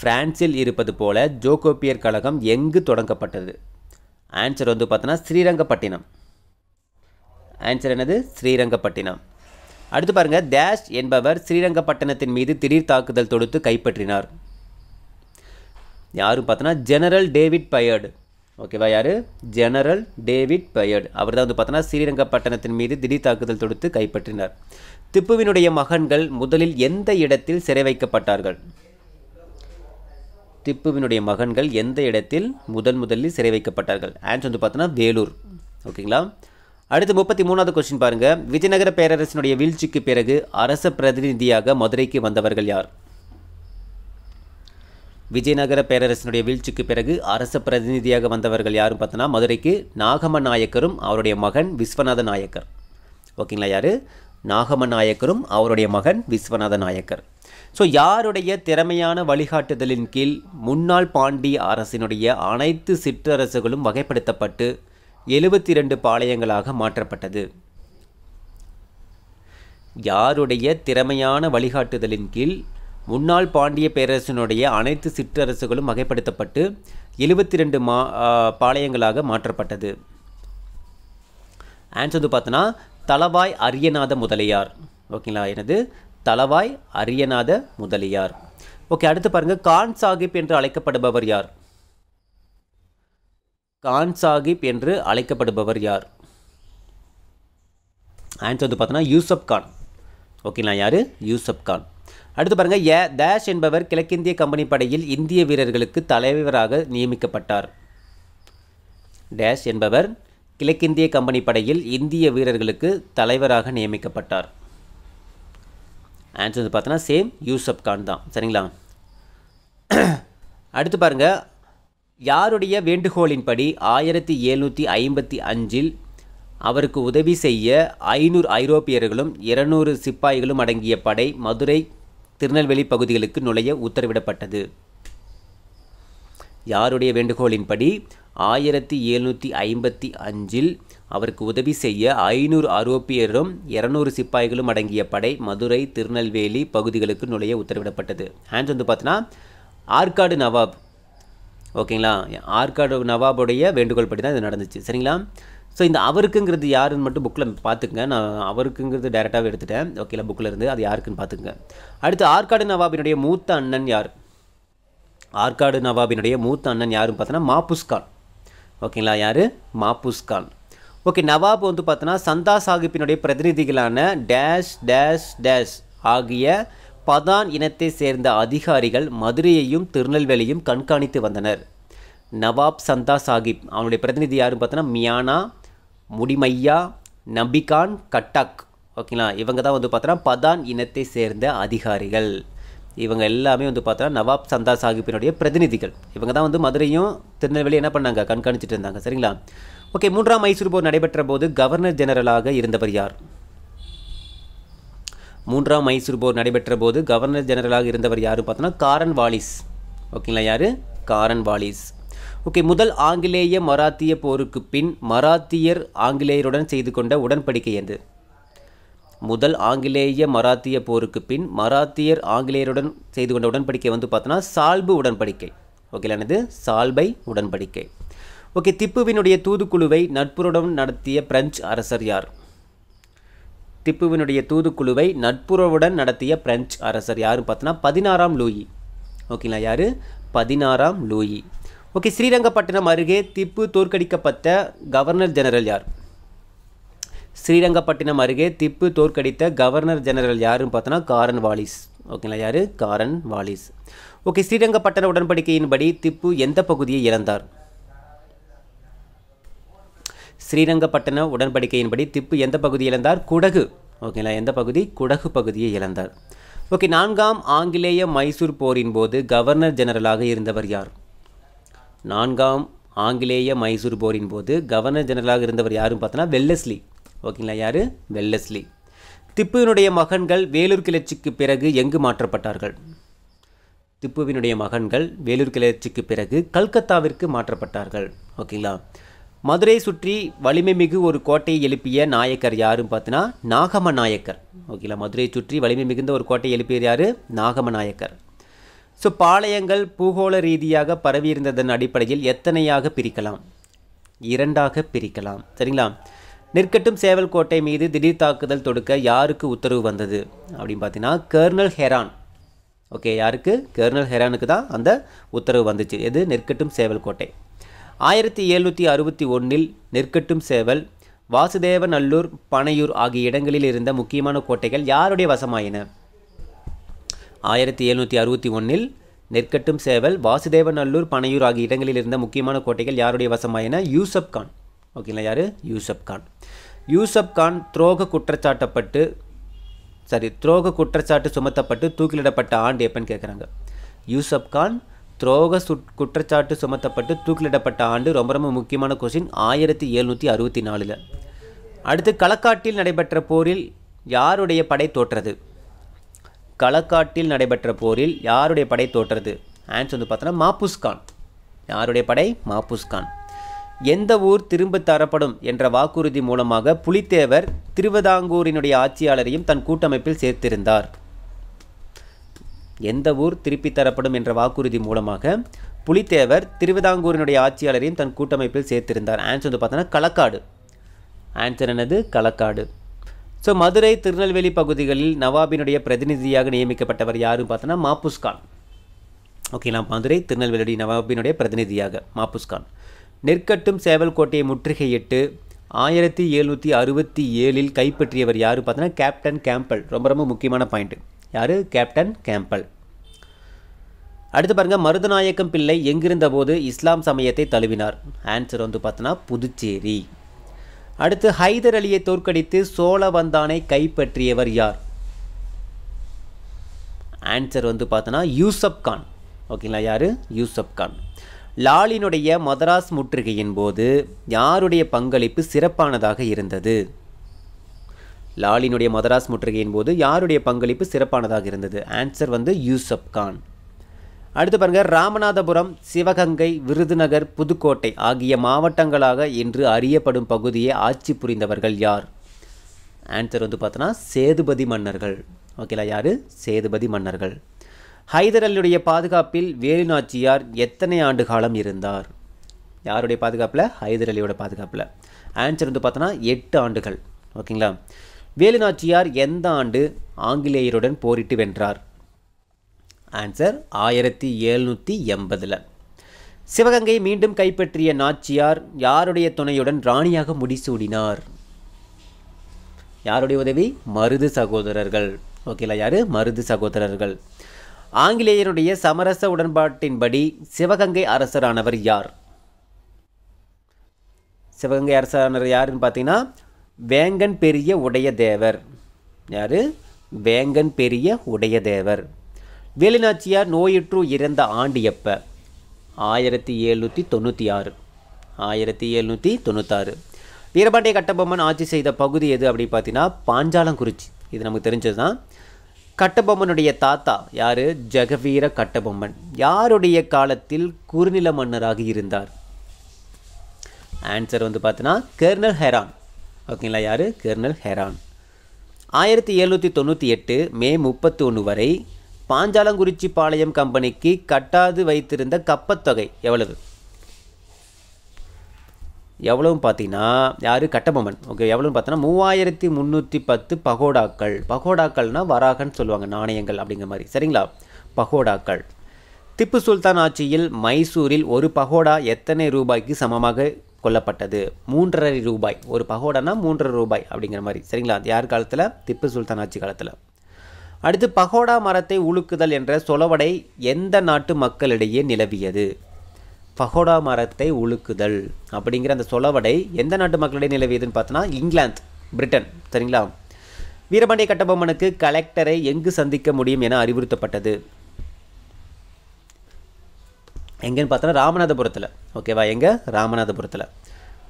பிரான்சில் இருப்பது போல ஜோகோபியர் கழகம் எங்கு தொடங்கப்பட்டது? ஆன்சர் வந்து பார்த்தோன்னா ஸ்ரீரங்கப்பட்டினம். ஆன்சர் என்னது? ஸ்ரீரங்கப்பட்டினம். அடுத்து பாருங்க டேஷ் என்பவர் ஸ்ரீரங்கப்பட்டினத்தின் மீது திடீர் தாக்குதல் தொடுத்து கைப்பற்றினார். யாரும் பார்த்தோன்னா ஜெனரல் டேவிட் பயர்டு ஓகேவா யார்? ஜெனரல் டேவிட் பயர்டு அவர் தான் வந்து பார்த்தோன்னா ஸ்ரீரங்கப்பட்டினத்தின் மீது திடீர் தாக்குதல் தொடுத்து கைப்பற்றினார். திப்புவினுடைய மகன்கள் முதலில் எந்த இடத்தில் சிறை வைக்கப்பட்டார்கள்? திப்புவினுடைய மகன்கள் எந்த இடத்தில்? முதன் முதலில் சிறை வைக்கப்பட்டார்கள். ஆன்சர் வந்து பார்த்தோன்னா வேலூர். ஓகேங்களா? அடுத்து முப்பத்தி மூணாவது கொஸ்டின் பாருங்க. விஜயநகர பேரரசினுடைய வீழ்ச்சிக்கு பிறகு அரச பிரதிநிதியாக மதுரைக்கு வந்தவர்கள் யார்? விஜயநகர பேரரசினுடைய வீழ்ச்சிக்கு பிறகு அரச பிரதிநிதியாக வந்தவர்கள் யாரும் பார்த்தோன்னா மதுரைக்கு நாகம நாயக்கரும் அவருடைய மகன் விஸ்வநாத நாயக்கர் ஓகேங்களா யார்? நாகம நாயக்கரும் அவருடைய மகன் விஸ்வநாத நாயக்கர் ஸோ யாருடைய திறமையான வழிகாட்டுதலின் கீழ் முன்னாள் பாண்டிய அரசினுடைய அனைத்து சிற்றரசுகளும் வகைப்படுத்தப்பட்டு எழுபத்தி ரெண்டு பாளையங்களாக மாற்றப்பட்டது. யாருடைய திறமையான வழிகாட்டுதலின் கீழ் முன்னாள் பாண்டிய பேரரசினுடைய அனைத்து சிற்றரசுகளும் வகைப்படுத்தப்பட்டு எழுபத்தி ரெண்டு மா பாளையங்களாக மாற்றப்பட்டது. ஆன்சர் வந்து பார்த்தோன்னா தளவாய் அரியநாத முதலியார். ஓகேங்களா? எனது தளவாய் அரியநாத முதலியார். ஓகே அடுத்து பாருங்க கான் சாஹிப் என்று அழைக்கப்படுபவர் யார்? கான் சாஹிப் என்று அழைக்கப்படுபவர் யார்? ஆன்சர் வந்து பார்த்தோன்னா யூசப் கான். ஓகேங்களா யார்? யூசப் கான். அடுத்து பாருங்கள் ஏ டேஷ் என்பவர் கிழக்கிந்திய கம்பெனி படையில் இந்திய வீரர்களுக்கு தலைவராக நியமிக்கப்பட்டார். டேஷ் என்பவர் கிழக்கிந்திய கம்பெனி படையில் இந்திய வீரர்களுக்கு தலைவராக நியமிக்கப்பட்டார். ஆன்சர் வந்து பார்த்தோன்னா சேம் யூசப் கான் தான். சரிங்களா? அடுத்து பாருங்க. யாருடைய வேண்டுகோளின்படி ஆயிரத்தி எழுநூற்றி ஐம்பத்தி அஞ்சில் அவருக்கு உதவி செய்ய ஐநூறு ஐரோப்பியர்களும் இருநூறு சிப்பாய்களும் அடங்கிய படை மதுரை திருநெல்வேலி பகுதிகளுக்கு நுழைய உத்தரவிடப்பட்டது. யாருடைய வேண்டுகோளின்படி ஆயிரத்தி எழுநூற்றி ஐம்பத்தி அஞ்சில் அவருக்கு உதவி செய்ய ஐநூறு ஐரோப்பியரும் இரநூறு சிப்பாய்களும் அடங்கிய படை மதுரை திருநெல்வேலி பகுதிகளுக்கு நுழைய உத்தரவிடப்பட்டது. ஹேண்ட்ஸ் வந்து பார்த்தீங்கன்னா ஆற்காடு நவாப். ஓகேங்களா? ஆற்காடு நவாபுடைய வேண்டுகோள் படி தான் இது நடந்துச்சு. சரிங்களா? ஸோ இந்த அவருக்குங்கிறது யாருன்னு மட்டும் புக்கில் பார்த்துக்குங்க. நான் அவருக்குங்கிறது டேரெக்டாகவே எடுத்துட்டேன். ஓகேங்களா புக்கில் இருந்து அது யாருக்குன்னு பார்த்துக்குங்க. அடுத்து ஆற்காடு நவாபினுடைய மூத்த அண்ணன் யார்? ஆற்காடு நவாபினுடைய மூத்த அண்ணன் யாருன்னு பார்த்தோன்னா மாபுஸ்கான். ஓகேங்களா? யார்? மாப்புஸ் கான் ஓகே நவாப் வந்து பார்த்தோன்னா சந்தா சாஹிப்பினுடைய பிரதிநிதிகளான டேஷ் டேஷ் டேஷ் ஆகிய பதான் இனத்தை சேர்ந்த அதிகாரிகள் மதுரையையும் திருநெல்வேலியும் கண்காணித்து வந்தனர். நவாப் சந்தா சாஹிப் அவனுடைய பிரதிநிதி யாருன்னு பார்த்தோன்னா மியானா முடிமையா நபிகான் கட்டாக். ஓகேங்களா? இவங்க தான் வந்து பார்த்தோன்னா பதான் இனத்தை சேர்ந்த அதிகாரிகள். இவங்க எல்லாமே வந்து பார்த்தோன்னா நவாப் சந்தா சாஹிப்பினுடைய பிரதிநிதிகள். இவங்க தான் வந்து மதுரையும் திருநெல்வேலி என்ன பண்ணாங்க? கண்காணிச்சிட்டு இருந்தாங்க. சரிங்களா? ஓகே மூன்றாம் மைசூர் போர் நடைபெற்ற போது கவர்னர் ஜெனரலாக இருந்தவர் யார்? மூன்றாம் மைசூர் போர் நடைபெற்ற போது கவர்னர் ஜெனரலாக இருந்தவர் யார் பார்த்தோன்னா காரன் வாலிஸ். ஓகேங்களா யார்? காரன் வாலிஸ். ஓகே முதல் ஆங்கிலேய மராத்திய போருக்கு பின் மராத்தியர் ஆங்கிலேயருடன் செய்து கொண்ட உடன்படிக்கை எது? முதல் ஆங்கிலேய மராத்திய போருக்கு பின் மராத்தியர் ஆங்கிலேயருடன் செய்து கொண்ட உடன்படிக்கை வந்து பார்த்தோன்னா சால்பு உடன்படிக்கை. ஓகேலானது சால்பை உடன்படிக்கை. ஓகே திப்புவினுடைய தூதுக்குழுவை நட்புறவுடன் நடத்திய பிரெஞ்சு அரசர் யார்? திப்புவினுடைய தூதுக்குழுவை நட்புறவுடன் நடத்திய பிரெஞ்சு அரசர் யாருன்னு பார்த்தோன்னா பதினாறாம் லூயி. ஓகேங்களா யார்? பதினாறாம் லூயி. ஓகே ஸ்ரீரங்கப்பட்டினம் அருகே திப்பு தோற்கடிக்கப்பட்ட கவர்னர் ஜெனரல் யார்? ஸ்ரீரங்கப்பட்டினம் அருகே திப்பு தோற்கடித்த கவர்னர் ஜெனரல் யாருன்னு பார்த்தோன்னா காரன் வாலிஸ். ஓகேங்களா யார்? காரன் வாலிஸ். ஓகே ஸ்ரீரங்கப்பட்டண உடன்படிக்கையின்படி திப்பு எந்த பகுதியை இழந்தார்? ஸ்ரீரங்கப்பட்டண உடன்படிக்கையின்படி திப்பு எந்த பகுதியை இழந்தார்? குடகு. ஓகேங்களா எந்த பகுதி? குடகு பகுதியை இழந்தார். ஓகே நான்காம் ஆங்கிலேய மைசூர் போரின் போது கவர்னர் ஜெனரலாக இருந்தவர் யார்? நான்காம் ஆங்கிலேய மைசூர் போரின் போது கவர்னர் ஜெனரலாக இருந்தவர் யாருன்னு பார்த்தோன்னா வெல்லஸ்லி. ஓகேங்களா யார்? வெல்லஸ்லி திப்புவினுடைய மகன்கள் வேலூர் கிளர்ச்சிக்கு பிறகு எங்கு மாற்றப்பட்டார்கள்? திப்புவினுடைய மகன்கள் வேலூர் கிளர்ச்சிக்கு பிறகு கல்கத்தாவிற்கு மாற்றப்பட்டார்கள். ஓகேங்களா? மதுரை சுற்றி வலிமை மிகு ஒரு கோட்டையை எழுப்பிய நாயக்கர் யாருன்னு பார்த்தீங்கன்னா நாகம நாயக்கர். ஓகேங்களா? மதுரை சுற்றி வலிமை மிகுந்த ஒரு கோட்டையை எழுப்பியது யார்? நாகம நாயக்கர். ஸோ பாளையங்கள் பூகோள ரீதியாக பரவியிருந்ததன் அடிப்படையில் எத்தனையாக பிரிக்கலாம்? இரண்டாக பிரிக்கலாம். சரிங்களா? நிற்கட்டும் சேவல் கோட்டை மீது திடீர் தாக்குதல் தொடுக்க யாருக்கு உத்தரவு வந்தது? அப்படின்னு பார்த்தீங்கன்னா கர்னல் ஹெரான். ஓகே யாருக்கு? கர்னல் ஹெரானுக்கு தான் அந்த உத்தரவு வந்துச்சு. எது? நெற்கட்டும் சேவல் கோட்டை ஆயிரத்தி எழுநூற்றி அறுபத்தி ஒன்றில் நெற்கட்டும் சேவல் வாசுதேவநல்லூர் பனையூர் ஆகிய இடங்களில் இருந்த முக்கியமான கோட்டைகள் யாருடைய வசமாயின? ஆயிரத்தி எழுநூற்றி அறுபத்தி ஒன்றில் நெற்கட்டும் சேவல் வாசுதேவநல்லூர் பனையூர் ஆகிய இடங்களில் இருந்த முக்கியமான கோட்டைகள் யாருடைய வசமாயின? யூசப் கான். ஓகேங்களா யார்? யூசப் கான். யூசப் கான் துரோக குற்றச்சாட்டப்பட்டு சரி துரோக குற்றச்சாட்டு சுமத்தப்பட்டு தூக்கிலிடப்பட்ட ஆண்டு எப்பன்னு கேட்குறாங்க யூசப் கான் துரோக சு குற்றச்சாட்டு சுமத்தப்பட்டு தூக்கிலிடப்பட்ட ஆண்டு ரொம்ப ரொம்ப முக்கியமான கொஸ்டின் ஆயிரத்தி எழுநூற்றி அறுபத்தி நாலில். அடுத்து களக்காட்டில் நடைபெற்ற போரில் யாருடைய படை தோற்றது? களக்காட்டில் நடைபெற்ற போரில் யாருடைய படை தோற்றது? ஆன்சர் வந்து பார்த்தோன்னா மாப்புஸ்கான் யாருடைய படை? மாப்புஸ்கான் எந்த ஊர் திரும்ப தரப்படும் என்ற வாக்குறுதி மூலமாக புலித்தேவர் திருவிதாங்கூரினுடைய ஆட்சியாளரையும் தன் கூட்டமைப்பில் சேர்த்திருந்தார். எந்த ஊர் திருப்பி தரப்படும் என்ற வாக்குறுதி மூலமாக புலித்தேவர் திருவிதாங்கூரினுடைய ஆட்சியாளரையும் தன் கூட்டமைப்பில் சேர்த்திருந்தார். ஆன்சர் வந்து பார்த்தோன்னா களக்காடு. ஆன்சர் என்னது? களக்காடு. ஸோ மதுரை திருநெல்வேலி பகுதிகளில் நவாபினுடைய பிரதிநிதியாக நியமிக்கப்பட்டவர் யாருன்னு பார்த்தோன்னா மாப்புஸ்கான் ஓகேங்களா? மதுரை திருநெல்வேலி நவாபினுடைய பிரதிநிதியாக மாப்புஸ்கான் நெற்கட்டும் சேவல் கோட்டையை முற்றுகையிட்டு ஆயிரத்தி எழுநூற்றி அறுபத்தி ஏழில் கைப்பற்றியவர் யார்? பார்த்தோன்னா கேப்டன் கேம்பல் ரொம்ப ரொம்ப முக்கியமான பாயிண்ட் யார்? கேப்டன் கேம்பல் அடுத்து பாருங்கள் மருதநாயக்கம் பிள்ளை எங்கிருந்த போது இஸ்லாம் சமயத்தை தழுவினார்? ஆன்சர் வந்து பார்த்தோன்னா புதுச்சேரி. அடுத்து ஹைதர் அலியை தோற்கடித்து சோழவந்தானை கைப்பற்றியவர் யார்? ஆன்சர் வந்து பார்த்தோன்னா யூசப் கான். ஓகேங்களா யார்? யூசப் கான். லாலினுடைய மதராஸ் முற்றுகையின் போது யாருடைய பங்களிப்பு சிறப்பானதாக இருந்தது? லாலினுடைய மதராஸ் முற்றுகையின் போது யாருடைய பங்களிப்பு சிறப்பானதாக இருந்தது? ஆன்சர் வந்து யூசப் கான். அடுத்து பாருங்க ராமநாதபுரம் சிவகங்கை விருதுநகர் புதுக்கோட்டை ஆகிய மாவட்டங்களாக இன்று அறியப்படும் பகுதியை ஆட்சி புரிந்தவர்கள் யார்? ஆன்சர் வந்து பார்த்தோன்னா சேதுபதி மன்னர்கள். ஓகேலா யார்? சேதுபதி மன்னர்கள். ஹைதர் அலியுடைய பாதுகாப்பில் வேலு நாச்சியார் எத்தனை ஆண்டு காலம் இருந்தார்? யாருடைய பாதுகாப்பில்? ஹைதர் அலியோட பாதுகாப்பில். ஆன்சர் வந்து பார்த்தோன்னா எட்டு ஆண்டுகள். ஓகேங்களா? வேலு நாச்சியார் எந்த ஆண்டு ஆங்கிலேயருடன் போரிட்டு வென்றார்? ஆன்சர் ஆயிரத்தி எழுநூற்றி எண்பதில். சிவகங்கை மீண்டும் கைப்பற்றிய நாச்சியார் யாருடைய துணையுடன் ராணியாக முடிசூடினார்? யாருடைய உதவி? மருது சகோதரர்கள். ஓகேலா யார்? மருது சகோதரர்கள். ஆங்கிலேயருடைய சமரச உடன்பாட்டின்படி சிவகங்கை அரசரானவர் யார்? சிவகங்கை அரசரானவர் யாருன்னு பார்த்தீங்கன்னா வேங்கன் பெரிய உடைய தேவர். யார்? வேங்கன் பெரிய உடைய தேவர். வேலுநாச்சியார் நோயுற்று இறந்த ஆண்டு எப்போ ஆயிரத்தி எழுநூற்றி தொண்ணூற்றி ஆறு. ஆயிரத்தி எழுநூற்றி தொண்ணூத்தாறு. வீரபாண்டிய கட்டபொம்மன் ஆட்சி செய்த பகுதி எது அப்படின்னு பார்த்தீங்கன்னா பாஞ்சாலங்குறிச்சி. இது நமக்கு தெரிஞ்சது தான் கட்டபொம்மனுடைய தாத்தா யார்? ஜெகவீர கட்டபொம்மன். யாருடைய காலத்தில் குறுநில மன்னராக இருந்தார்? ஆன்சர் வந்து பார்த்தீங்கன்னா கெர்னல் ஹெரான். ஓகேங்களா யார்? Colonel Heron. ஆயிரத்தி எழுநூற்றி தொண்ணூற்றி எட்டு மே முப்பத்தி ஒன்று வரை பாஞ்சாலங்குறிச்சி பாளையம் கம்பெனிக்கு கட்டாது வைத்திருந்த கப்பத்தொகை எவ்வளவு? எவ்வளவு பார்த்தீங்கன்னா யார்? கட்டபொம்மன். ஓகே எவ்வளோன்னு பார்த்தோன்னா மூவாயிரத்தி முந்நூற்றி பத்து பகோடாக்கள். பகோடாக்கள்னால் வராகன்னு சொல்லுவாங்க நாணயங்கள் அப்படிங்கிற மாதிரி. சரிங்களா? பகோடாக்கள். திப்பு சுல்தான் ஆட்சியில் மைசூரில் ஒரு பகோடா எத்தனை ரூபாய்க்கு சமமாக கொல்லப்பட்டது? மூன்றரை ரூபாய். ஒரு பகோடானா மூன்றரை ரூபாய் அப்படிங்கிற மாதிரி. சரிங்களா? யார் காலத்தில்? திப்பு சுல்தான் ஆட்சி காலத்தில். அடுத்து பகோடா மரத்தை உழுக்குதல் என்ற சொலவடை எந்த நாட்டு மக்களிடையே நிலவியது? பகோடா மரத்தை உழுக்குதல் அப்படிங்கிற அந்த சொலவடை எந்த நாட்டு மக்களிடையே நிலவியதுன்னு பார்த்தோன்னா இங்கிலாந்து பிரிட்டன் சரிங்களா? வீரபாண்டிய கட்டபொம்மனுக்கு கலெக்டரை எங்கு சந்திக்க முடியும் என அறிவுறுத்தப்பட்டது? எங்கேன்னு பார்த்தோன்னா ராமநாதபுரத்தில். ஓகேவா? எங்கே? ராமநாதபுரத்தில்.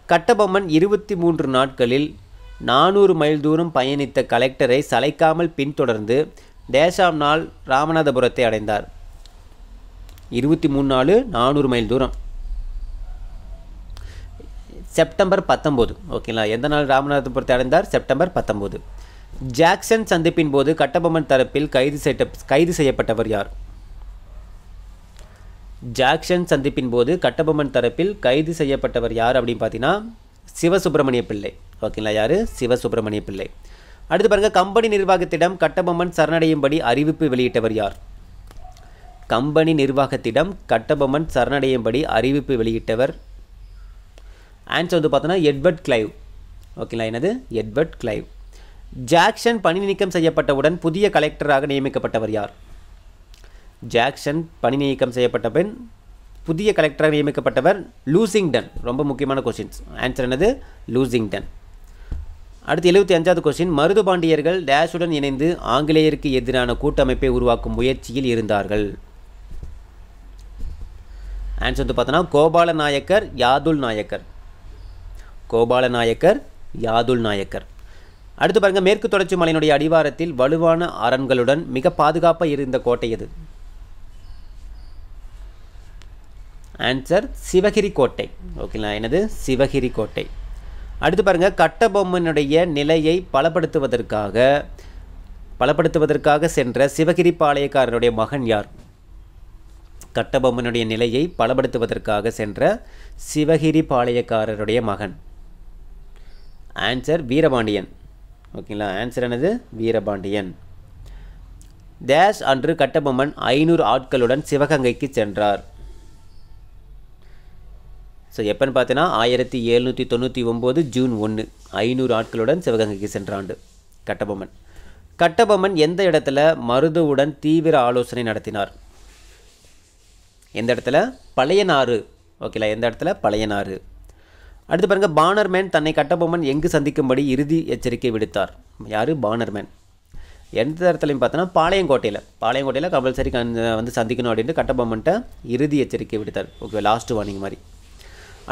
கட்டபொம்மன் இருபத்தி மூன்று நாட்களில் நானூறு மைல் தூரம் பயணித்த கலெக்டரை சளைக்காமல் பின்தொடர்ந்து டேஷாம் நாள் ராமநாதபுரத்தை அடைந்தார். இருபத்தி மூணு நாலு நானூறு மைல் தூரம். செப்டம்பர் பத்தொம்போது. ஓகேங்களா? எந்த நாள் ராமநாதபுரத்தை அடைந்தார்? செப்டம்பர் பத்தொம்போது. ஜாக்சன் சந்திப்பின் போது கட்டபொம்மன் தரப்பில் கைது செய்ய கைது செய்யப்பட்டவர் யார்? ஜாக்சன் சந்திப்பின் போது கட்டபொம்மன் தரப்பில் கைது செய்யப்பட்டவர் யார் அப்படின்னு பார்த்தீங்கன்னா சிவசுப்பிரமணிய பிள்ளை. ஓகேங்களா? யார்? சிவசுப்பிரமணிய பிள்ளை. அடுத்து பாருங்கள் கம்பெனி நிர்வாகத்திடம் கட்டபொம்மன் சரணடையும்படி அறிவிப்பு வெளியிட்டவர் யார்? கம்பெனி நிர்வாகத்திடம் கட்டபொம்மன் சரணடையும்படி அறிவிப்பு வெளியிட்டவர். ஆன்சர் வந்து பார்த்தோன்னா எட்வர்ட் கிளைவ் ஓகேங்களா என்னது? எட்வர்ட் கிளைவ் ஜாக்சன் பணி நீக்கம் செய்யப்பட்டவுடன் புதிய கலெக்டராக நியமிக்கப்பட்டவர் யார்? ஜாக்சன் பணி நீக்கம் செய்யப்பட்ட பின் புதிய கலெக்டராக நியமிக்கப்பட்டவர் லூசிங்டன் ரொம்ப முக்கியமான கொஸ்டின்ஸ் ஆன்சர் என்னது? லூசிங்டன் அடுத்து எழுபத்தி அஞ்சாவது கொஸ்டின் மருதுபாண்டியர்கள் டேஷுடன் இணைந்து ஆங்கிலேயருக்கு எதிரான கூட்டமைப்பை உருவாக்கும் முயற்சியில் இருந்தார்கள். ஆன்சர் வந்து பார்த்தோன்னா கோபால நாயக்கர் யாதுல் நாயக்கர். கோபால நாயக்கர் யாதுல் நாயக்கர். அடுத்து பாருங்க மேற்கு தொடர்ச்சி மலையினுடைய அடிவாரத்தில் வலுவான அரண்களுடன் மிக பாதுகாப்பாக இருந்த கோட்டை எது? ஆன்சர் சிவகிரி கோட்டை. ஓகேங்களா என்னது? சிவகிரி கோட்டை. அடுத்து பாருங்கள் கட்டபொம்மனுடைய நிலையை பலப்படுத்துவதற்காக பலப்படுத்துவதற்காக சென்ற சிவகிரி பாளையக்காரனுடைய மகன் யார்? கட்டபொம்மனுடைய நிலையை பலப்படுத்துவதற்காக சென்ற சிவகிரி பாளையக்காரருடைய மகன். ஆன்சர் வீரபாண்டியன். ஓகேங்களா? ஆன்சர் என்னது? வீரபாண்டியன். தேஷ் அன்று கட்டபொம்மன் ஐநூறு ஆட்களுடன் சிவகங்கைக்கு சென்றார். ஸோ எப்போன்னு பார்த்தீங்கன்னா ஆயிரத்தி எழுநூற்றி தொண்ணூற்றி ஒம்பது ஜூன் ஒன்று ஐநூறு ஆட்களுடன் சிவகங்கைக்கு சென்ற ஆண்டு கட்டபொம்மன். கட்டபொம்மன் எந்த இடத்துல மருதுவுடன் தீவிர ஆலோசனை நடத்தினார்? எந்த இடத்துல? பழையனாறு. ஓகேலா எந்த இடத்துல? பழையனாறு. அடுத்து பாருங்கள் பானர்மேன் தன்னை கட்டபொம்மன் எங்கு சந்திக்கும்படி இறுதி எச்சரிக்கை விடுத்தார்? யார்? பானர்மேன். எந்த இடத்துலையும் பார்த்தோன்னா பாளையங்கோட்டையில். பாளையங்கோட்டையில் கம்பல்சரி கண் வந்து சந்திக்கணும் அப்படின்ட்டு கட்டபொம்மன்ட்ட இறுதி எச்சரிக்கை விடுத்தார். ஓகே லாஸ்ட் வார்னிங் மாதிரி.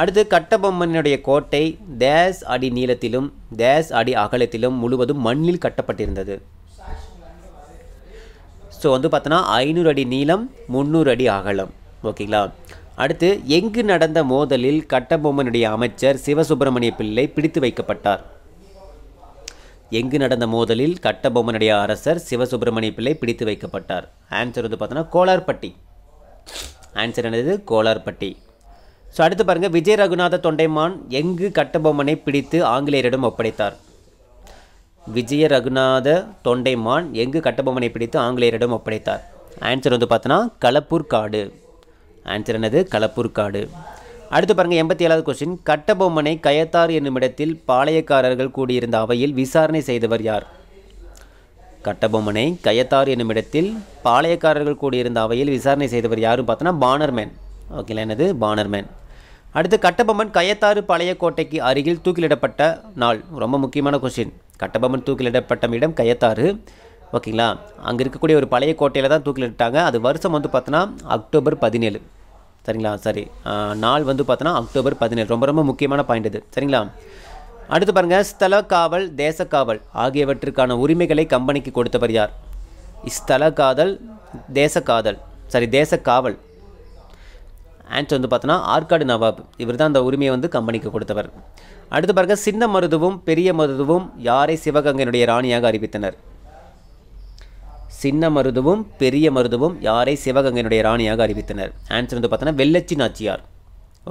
அடுத்து கட்டபொம்மனுடைய கோட்டை தேஸ் அடி நீளத்திலும் தேஸ் அடி அகலத்திலும் முழுவதும் மண்ணில் கட்டப்பட்டிருந்தது. ஸோ வந்து பார்த்தோன்னா ஐநூறு அடி நீளம் முந்நூறு அடி அகலம். ஓகேங்களா? அடுத்து எங்கு நடந்த மோதலில் கட்டபொம்மனுடைய அமைச்சர் சிவசுப்பிரமணிய பிள்ளை பிடித்து வைக்கப்பட்டார்? எங்கு நடந்த மோதலில் கட்டபொம்மனுடைய அரசர் சிவசுப்பிரமணிய பிள்ளை பிடித்து வைக்கப்பட்டார்? ஆன்சர் வந்து பார்த்தோன்னா கோலார்பட்டி ஆன்சர் என்னது? கோலார்பட்டி ஸோ அடுத்து பாருங்கள் விஜய் ரகுநாத தொண்டைமான் எங்கு கட்டபொம்மனை பிடித்து ஆங்கிலேயரிடம் ஒப்படைத்தார்? விஜய ரகுநாத தொண்டைமான் எங்கு கட்டபொம்மனை பிடித்து ஆங்கிலேயரிடம் ஒப்படைத்தார்? ஆன்சர் வந்து பார்த்தோன்னா களப்பூர் காடு ஆன்சர் என்னது? களப்பூர்காடு. அடுத்து பாருங்கள் எண்பத்தி ஏழாவது கொஸ்டின் கட்டபொம்மனை கயத்தார் என்னும் இடத்தில் பாளையக்காரர்கள் கூடியிருந்த அவையில் விசாரணை செய்தவர் யார்? கட்டபொம்மனை கயத்தார் என்னும் இடத்தில் பாளையக்காரர்கள் கூடியிருந்த அவையில் விசாரணை செய்தவர் யாரும் பார்த்தோன்னா பானர்மேன் ஓகேங்களா என்னது? பானர்மேன் அடுத்து கட்டபொம்மன் கயத்தாறு பழைய கோட்டைக்கு அருகில் தூக்கிலிடப்பட்ட நாள். ரொம்ப முக்கியமான கொஸ்டின் கட்டபொம்மன் தூக்கிலிடப்பட்ட இடம் கயத்தாறு. ஓகேங்களா? அங்கே இருக்கக்கூடிய ஒரு பழைய கோட்டையில் தான் தூக்கிலிட்டாங்க அது வருஷம் வந்து பார்த்தோன்னா அக்டோபர் பதினேழு. சரிங்களா? சரி. நாள் வந்து பார்த்தோன்னா அக்டோபர் பதினேழு. ரொம்ப ரொம்ப முக்கியமான பாயிண்ட் இது. சரிங்களா? அடுத்து பாருங்கள் ஸ்தல காவல் தேசக்காவல் ஆகியவற்றுக்கான உரிமைகளை கம்பெனிக்கு கொடுத்தவர் யார்? ஸ்தல காதல் தேசக்காதல் சாரி தேசக்காவல் ஆன்சர் வந்து பார்த்தோன்னா ஆற்காடு நவாப். இவர் தான் அந்த உரிமையை வந்து கம்பெனிக்கு கொடுத்தவர். அடுத்து பாருங்கள் சின்ன மருதுவும் பெரிய மருதுவும் யாரை சிவகங்கையினுடைய ராணியாக அறிவித்தனர்? சின்ன மருதுவும் பெரிய மருதுவும் யாரை சிவகங்கையினுடைய ராணியாக அறிவித்தனர்? ஆன்சர் வந்து பார்த்தோன்னா வெள்ளச்சி நாச்சியார்.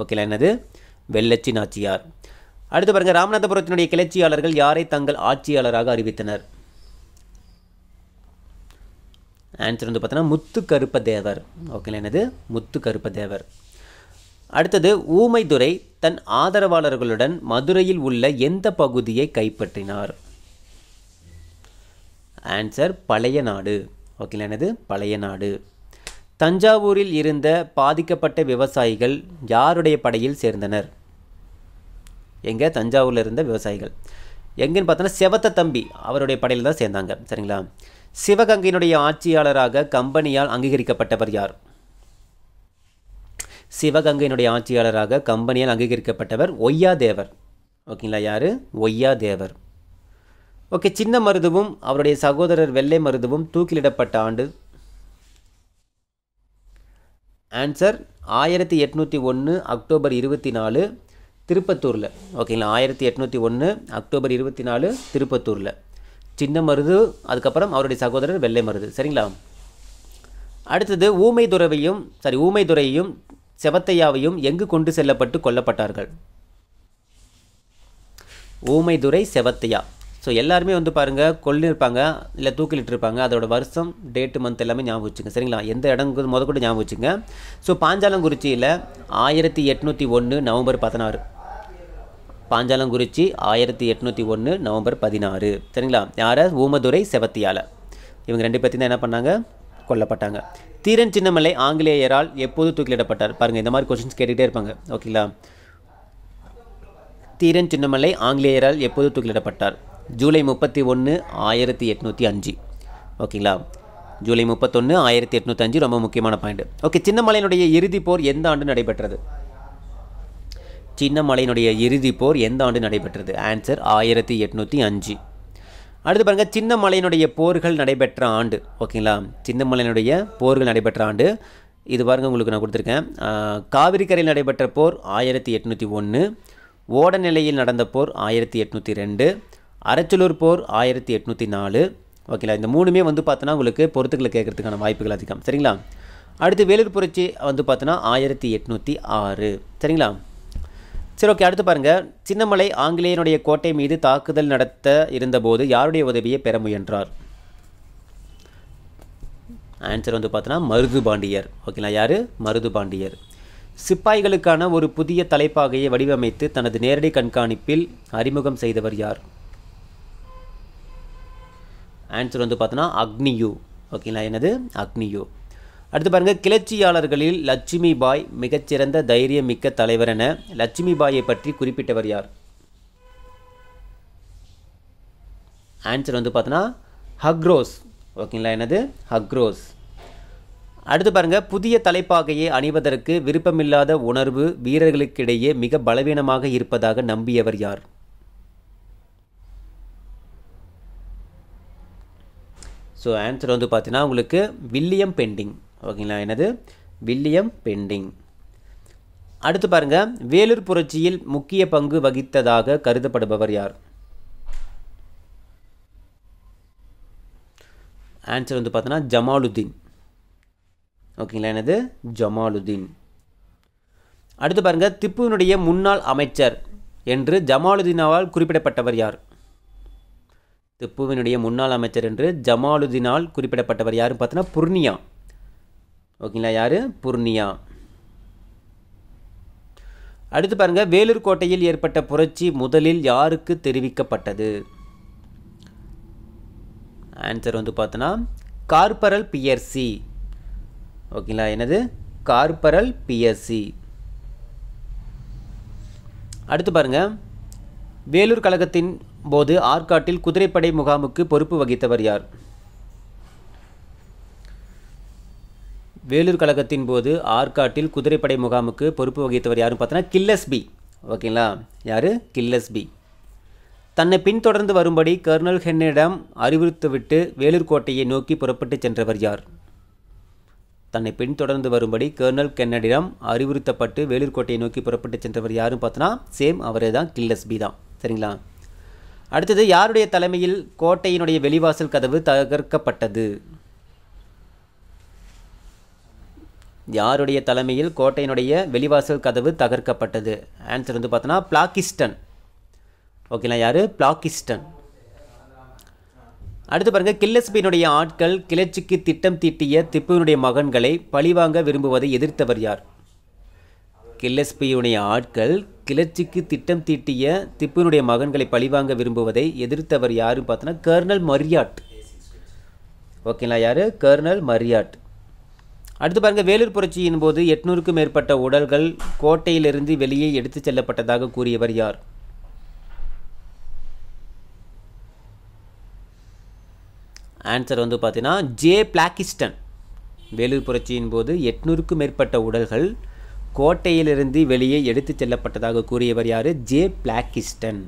ஓகேல என்னது? வெள்ளச்சி நாச்சியார். அடுத்து பாருங்கள் ராமநாதபுரத்தினுடைய கிளர்ச்சியாளர்கள் யாரை தங்கள் ஆட்சியாளராக அறிவித்தனர்? ஆன்சர் வந்து பார்த்தோன்னா முத்து கருப்ப தேவர் ஓகேல என்னது? முத்து கருப்ப தேவர் அடுத்தது ஊமைதுரை தன் ஆதரவாளர்களுடன் மதுரையில் உள்ள எந்த பகுதியை கைப்பற்றினார்? ஆன்சர் பழைய நாடு. ஓகேங்களா என்னது? பழைய நாடு. தஞ்சாவூரில் இருந்த பாதிக்கப்பட்ட விவசாயிகள் யாருடைய படையில் சேர்ந்தனர்? எங்கே? தஞ்சாவூரில் இருந்த விவசாயிகள். எங்கேன்னு பார்த்தோன்னா செவத்த தம்பி அவருடைய படையில் தான் சேர்ந்தாங்க. சரிங்களா? சிவகங்கையினுடைய ஆட்சியாளராக கம்பெனியால் அங்கீகரிக்கப்பட்டவர் யார்? சிவகங்கையினுடைய ஆட்சியாளராக கம்பெனியால் அங்கீகரிக்கப்பட்டவர் ஒய்யா தேவர் ஓகேங்களா யார்? ஒய்யா தேவர் ஓகே சின்ன மருதுவும் அவருடைய சகோதரர் வெள்ளை மருதுவும் தூக்கிலிடப்பட்ட ஆண்டு. ஆன்சர் ஆயிரத்தி எட்நூற்றி ஒன்று அக்டோபர் இருபத்தி நாலு திருப்பத்தூரில். ஓகேங்களா? ஆயிரத்தி எட்நூற்றி ஒன்று அக்டோபர் இருபத்தி நாலு திருப்பத்தூரில். சின்ன மருது அதுக்கப்புறம் அவருடைய சகோதரர் வெள்ளை மருது. சரிங்களா? அடுத்தது ஊமை துறவையும் சாரி ஊமை துறையையும் செவத்தையாவையும் எங்கு கொண்டு செல்லப்பட்டு கொல்லப்பட்டார்கள்? ஊமைதுரை செவத்தையா. ஸோ எல்லாருமே வந்து பாருங்கள் கொள்ளிருப்பாங்க இல்லை தூக்கிலிட்டு இருப்பாங்க. அதோட வருஷம் டேட்டு மந்த் எல்லாமே ஞாபகம் வச்சுங்க. சரிங்களா? எந்த இடம் முத கூட ஞாபகம் வச்சுங்க. ஸோ பாஞ்சாலங்குறிச்சியில் ஆயிரத்தி எட்நூற்றி ஒன்று நவம்பர் பதினாறு. பாஞ்சாலங்குறிச்சி ஆயிரத்தி எட்நூற்றி ஒன்று நவம்பர் பதினாறு. சரிங்களா? யாரை? ஊமதுரை செவத்தியால. இவங்க ரெண்டு பேர்த்தையும் தான் என்ன பண்ணாங்க? கொல்லப்பட்டாங்க. தீரன் சின்னமலை ஆங்கிலேயரால் எப்போது தூக்கிலிடப்பட்டார்? பாருங்கள் இந்த மாதிரி கொஸ்டின்ஸ் கேட்டுகிட்டே இருப்பாங்க. ஓகேங்களா தீரன் சின்னமலை ஆங்கிலேயரால் எப்போது தூக்கிலிடப்பட்டார்? ஜூலை முப்பத்தி ஒன்று ஆயிரத்தி எட்நூற்றி அஞ்சு. ஓகேங்களா? ஜூலை முப்பத்தொன்று ஆயிரத்தி எட்நூற்றி அஞ்சு ரொம்ப முக்கியமான பாயிண்ட் ஓகே சின்னமலையினுடைய இறுதிப் போர் எந்த ஆண்டு நடைபெற்றது? சின்னமலையினுடைய இறுதிப் போர் எந்த ஆண்டு நடைபெற்றது? ஆன்சர் ஆயிரத்தி எட்நூற்றி அஞ்சு. அடுத்து பாருங்கள் சின்னமலையினுடைய போர்கள் நடைபெற்ற ஆண்டு. ஓகேங்களா? சின்னமலையினுடைய போர்கள் நடைபெற்ற ஆண்டு. இது பாருங்கள் உங்களுக்கு நான் கொடுத்துருக்கேன். காவிரி கரையில் நடைபெற்ற போர் ஆயிரத்தி எட்நூற்றி ஒன்று ஓடநிலையில் நடந்த போர் ஆயிரத்தி எட்நூற்றி ரெண்டு அரைச்சலூர் போர் ஆயிரத்தி எட்நூற்றி நாலு. ஓகேங்களா இந்த மூணுமே வந்து பார்த்தோன்னா உங்களுக்கு பொறுத்துக்களை கேட்கறதுக்கான வாய்ப்புகள் அதிகம். சரிங்களா? அடுத்து வேலூர் புரட்சி வந்து பார்த்தோன்னா ஆயிரத்தி எட்நூற்றி ஆறு. சரிங்களா? சரி ஓகே அடுத்து பாருங்கள் சின்னமலை ஆங்கிலேயனுடைய கோட்டை மீது தாக்குதல் நடத்த இருந்தபோது யாருடைய உதவியை பெற முயன்றார்? ஆன்சர் வந்து பார்த்தோன்னா மருது பாண்டியர். ஓகேங்களா யார்? மருது பாண்டியர். சிப்பாய்களுக்கான ஒரு புதிய தலைப்பாகையை வடிவமைத்து தனது நேரடி கண்காணிப்பில் அறிமுகம் செய்தவர் யார்? ஆன்சர் வந்து பார்த்தோன்னா அக்னியு. ஓகேங்களா என்னது? அக்னியு. அடுத்து பாருங்கள் கிளர்ச்சியாளர்களில் லட்சுமி பாய் மிகச்சிறந்த தைரியம் மிக்க தலைவர் என லட்சுமி பாயை பற்றி குறிப்பிட்டவர் யார்? ஆன்சர் வந்து பார்த்தோன்னா ஹக்ரோஸ். ஓகேங்களா என்னது? ஹக்ரோஸ். அடுத்து பாருங்கள் புதிய தலைப்பாகையை அணிவதற்கு விருப்பமில்லாத உணர்வு வீரர்களுக்கிடையே மிக பலவீனமாக இருப்பதாக நம்பியவர் யார்? ஸோ ஆன்சர் வந்து பார்த்தீங்கன்னா உங்களுக்கு வில்லியம் பெண்டிங். ஓகேங்களா? என்னது? William Bentinck. அடுத்து பாருங்கள் வேலூர் புரட்சியில் முக்கிய பங்கு வகித்ததாக கருதப்படுபவர் யார்? ஆன்சர் வந்து பார்த்தோன்னா ஜமாலுதீன். ஓகேங்களா? என்னது? ஜமாலுதீன். அடுத்து பாருங்கள் திப்புவினுடைய முன்னாள் அமைச்சர் என்று ஜமாலுதீனாவால் குறிப்பிடப்பட்டவர் யார்? திப்புவினுடைய முன்னாள் அமைச்சர் என்று ஜமாலுதீனால் குறிப்பிடப்பட்டவர் யாருன்னு பார்த்தோன்னா புர்னியா. ஓகேங்களா யார்? புர்னியா. அடுத்து பாருங்கள் வேலூர் கோட்டையில் ஏற்பட்ட புரட்சி முதலில் யாருக்கு தெரிவிக்கப்பட்டது? ஆன்சர் வந்து பார்த்தோன்னா கார்பரல் பியர்சி. ஓகேங்களா என்னது? கார்பரல் பிஎஸ்சி அடுத்து பாருங்கள் வேலூர் கழகத்தின் போது ஆற்காட்டில் குதிரைப்படை முகாமுக்கு பொறுப்பு வகித்தவர் யார்? வேலூர் கழகத்தின் போது ஆற்காட்டில் குதிரைப்படை முகாமுக்கு பொறுப்பு வகித்தவர் யாருன்னு பார்த்தோன்னா கில்லஸ்பி. ஓகேங்களா? யார்? கில்லஸ்பி. தன்னை பின்தொடர்ந்து வரும்படி கர்னல் ஹென்னிடம் அறிவுறுத்துவிட்டு வேலூர் கோட்டையை நோக்கி புறப்பட்டு சென்றவர் யார்? தன்னை பின்தொடர்ந்து வரும்படி கர்னல் கென்னடிடம் அறிவுறுத்தப்பட்டு வேலூர் கோட்டையை நோக்கி புறப்பட்டு சென்றவர் யாரும் பார்த்தோன்னா சேம் அவரே தான் கில்லஸ்பி தான். சரிங்களா? அடுத்தது யாருடைய தலைமையில் கோட்டையினுடைய வெளிவாசல் கதவு தகர்க்கப்பட்டது? யாருடைய தலைமையில் கோட்டையினுடைய வெளிவாசல் கதவு தகர்க்கப்பட்டது? ஆன்சர் வந்து பார்த்தோன்னா பிளாக்கிஸ்டன். ஓகேங்களா யார்? பிளாக்கிஸ்டன். அடுத்து பாருங்கள் கில்லஸ்பியினுடைய ஆட்கள் கிளர்ச்சிக்கு திட்டம் தீட்டிய திப்புவினுடைய மகன்களை பழிவாங்க விரும்புவதை எதிர்த்தவர் யார்? கில்லஸ்பியுடைய ஆட்கள் கிளர்ச்சிக்கு திட்டம் தீட்டிய திப்புனுடைய மகன்களை பழிவாங்க விரும்புவதை எதிர்த்தவர் யாருன்னு பார்த்தோன்னா கர்னல் மரியாட். ஓகேங்களா யார்? Colonel Marriott. அடுத்து பாருங்கள் வேலூர் புரட்சியின் போது எட்நூறுக்கும் மேற்பட்ட உடல்கள் கோட்டையிலிருந்து வெளியே எடுத்துச் செல்லப்பட்டதாக கூறியவர் யார்? ஆன்சர் வந்து பார்த்தீங்கன்னா ஜே பிளாக்கிஸ்டன். வேலூர் புரட்சியின் போது எட்நூறுக்கும் மேற்பட்ட உடல்கள் கோட்டையிலிருந்து வெளியே எடுத்துச் செல்லப்பட்டதாக கூறியவர் யார்? ஜே. பிளாக்கிஸ்டன்.